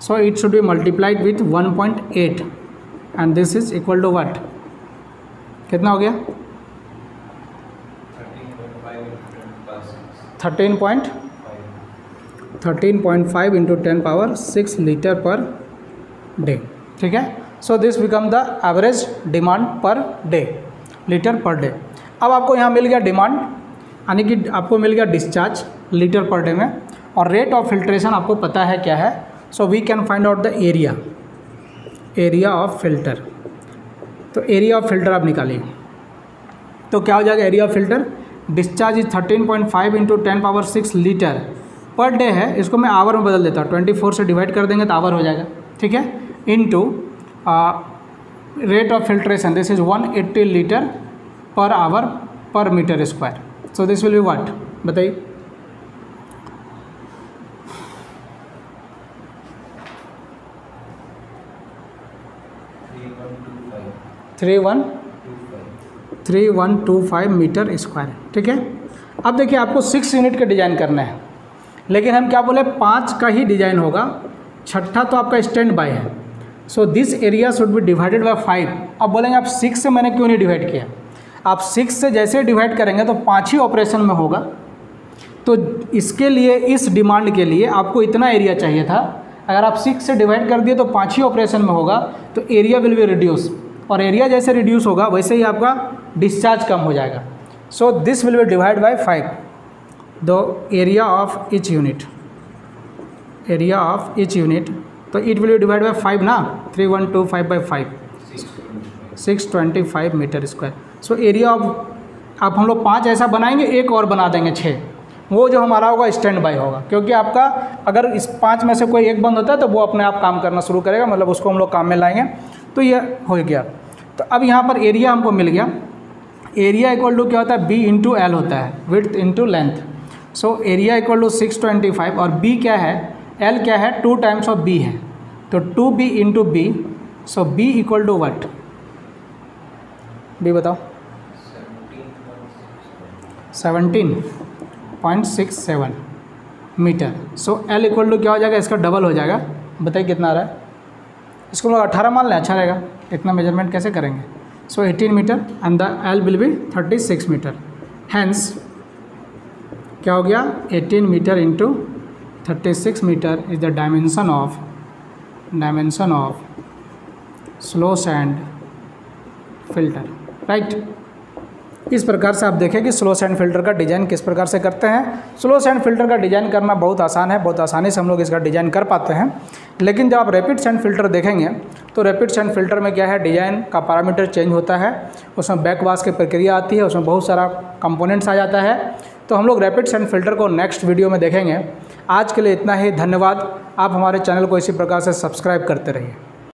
so it should be multiplied with 1.8 and this is equal to what कितना हो गया? Thirteen point thirteen point five into ten power six litre per day ठीक है? So this become the average demand per day litre per day अब आपको यहाँ मिल गया demand यानी कि आपको मिल गया डिस्चार्ज लीटर पर डे में, और रेट ऑफ़ फिल्ट्रेशन आपको पता है क्या है? So we can find out the area area of filter तो एरिया ऑफ़ फ़िल्टर आप निकालिए। तो क्या हो जाएगा area of filter discharge is thirteen point five into ten power six litre per day है, इसको मैं आवर में बदल देता हूँ। ट्वेंटी फोर से डिवाइड कर देंगे तो आवर हो जाएगा। ठीक है? Into rate of filtration this is one eighty litre per hour per metre square so this will be what बताइए। Three one three one two five metre square. ठीक है? अब देखिए, आपको सिक्स यूनिट का डिज़ाइन करना है। लेकिन हम क्या बोले, पाँच का ही डिज़ाइन होगा। छठा तो आपका स्टैंड बाय है। So this area should be divided by five अब बोलेंगे, आप सिक्स से मैंने क्यों नहीं डिवाइड किया? आप सिक्स से जैसे डिवाइड करेंगे तो पाँच ही ऑपरेशन में होगा। तो इसके लिए, इस डिमांड के लिए आपको इतना एरिया चाहिए था। अगर आप सिक्स से डिवाइड कर दिए तो पाँच ही ऑपरेशन में होगा। तो एरिया विल बी रिड्यूस और एरिया जैसे रिड्यूस होगा, वैसे ही आपका डिस्चार्ज कम हो जाएगा। So this will be divide by five the area of each unit area of each unit तो it will be divide by five ना? Three one two five by five six twenty five metre square so area of आप हम लोग पाँच ऐसा बनाएँगे, एक और बना देंगे छः वो जो हमारा होगा स्टैंड बाई होगा। क्योंकि आपका, अगर इस पाँच में से कोई एक बंद होता है तो वो अपने आप काम करना शुरू करेगा। मतलब उसको हम लोग काम में लाएँगे। तो ये हो गया। तो अब यहाँ पर एरिया हमको मिल गया। एरिया इक्वल टू क्या होता है? बी इंटू एल होता है width into length so area equal to six twenty five और बी क्या है? एल क्या है? टू टाइम्स ऑफ़ बी है. तो two B into B so B equal to what B बताओ. Seventeen point six seven metre so L equal to क्या हो जाएगा? इसका डबल हो जाएगा. बताइए कितना आ रहा है? इसको लोग अट्ठारह मान लें अच्छा रहेगा. इतना मेज़रमेंट कैसे करेंगे? Eighteen metre and the L will be thirty six metre hence क्या हो गया? Eighteen metre into thirty six metre is the dimension of dimension of slow sand filter right इस प्रकार से आप देखें कि स्लो सैंड फ़िल्टर का डिज़ाइन किस प्रकार से करते हैं? स्लो सैंड फ़िल्टर का डिज़ाइन करना बहुत आसान है, बहुत आसानी से हम लोग इसका डिज़ाइन कर पाते हैं। लेकिन जब आप रैपिड सैंड फ़िल्टर देखेंगे तो रैपिड सैंड फ़िल्टर में क्या है? डिज़ाइन का पैरामीटर चेंज होता है। उसमें बैकवास की प्रक्रिया आती है, उसमें बहुत सारा कंपोनेंट्स आ जाता है। तो हम लोग रैपिड सैंड फ़िल्टर को नेक्स्ट वीडियो में देखेंगे। आज के लिए इतना ही, धन्यवाद। आप हमारे चैनल को इसी प्रकार से सब्सक्राइब करते रहिए।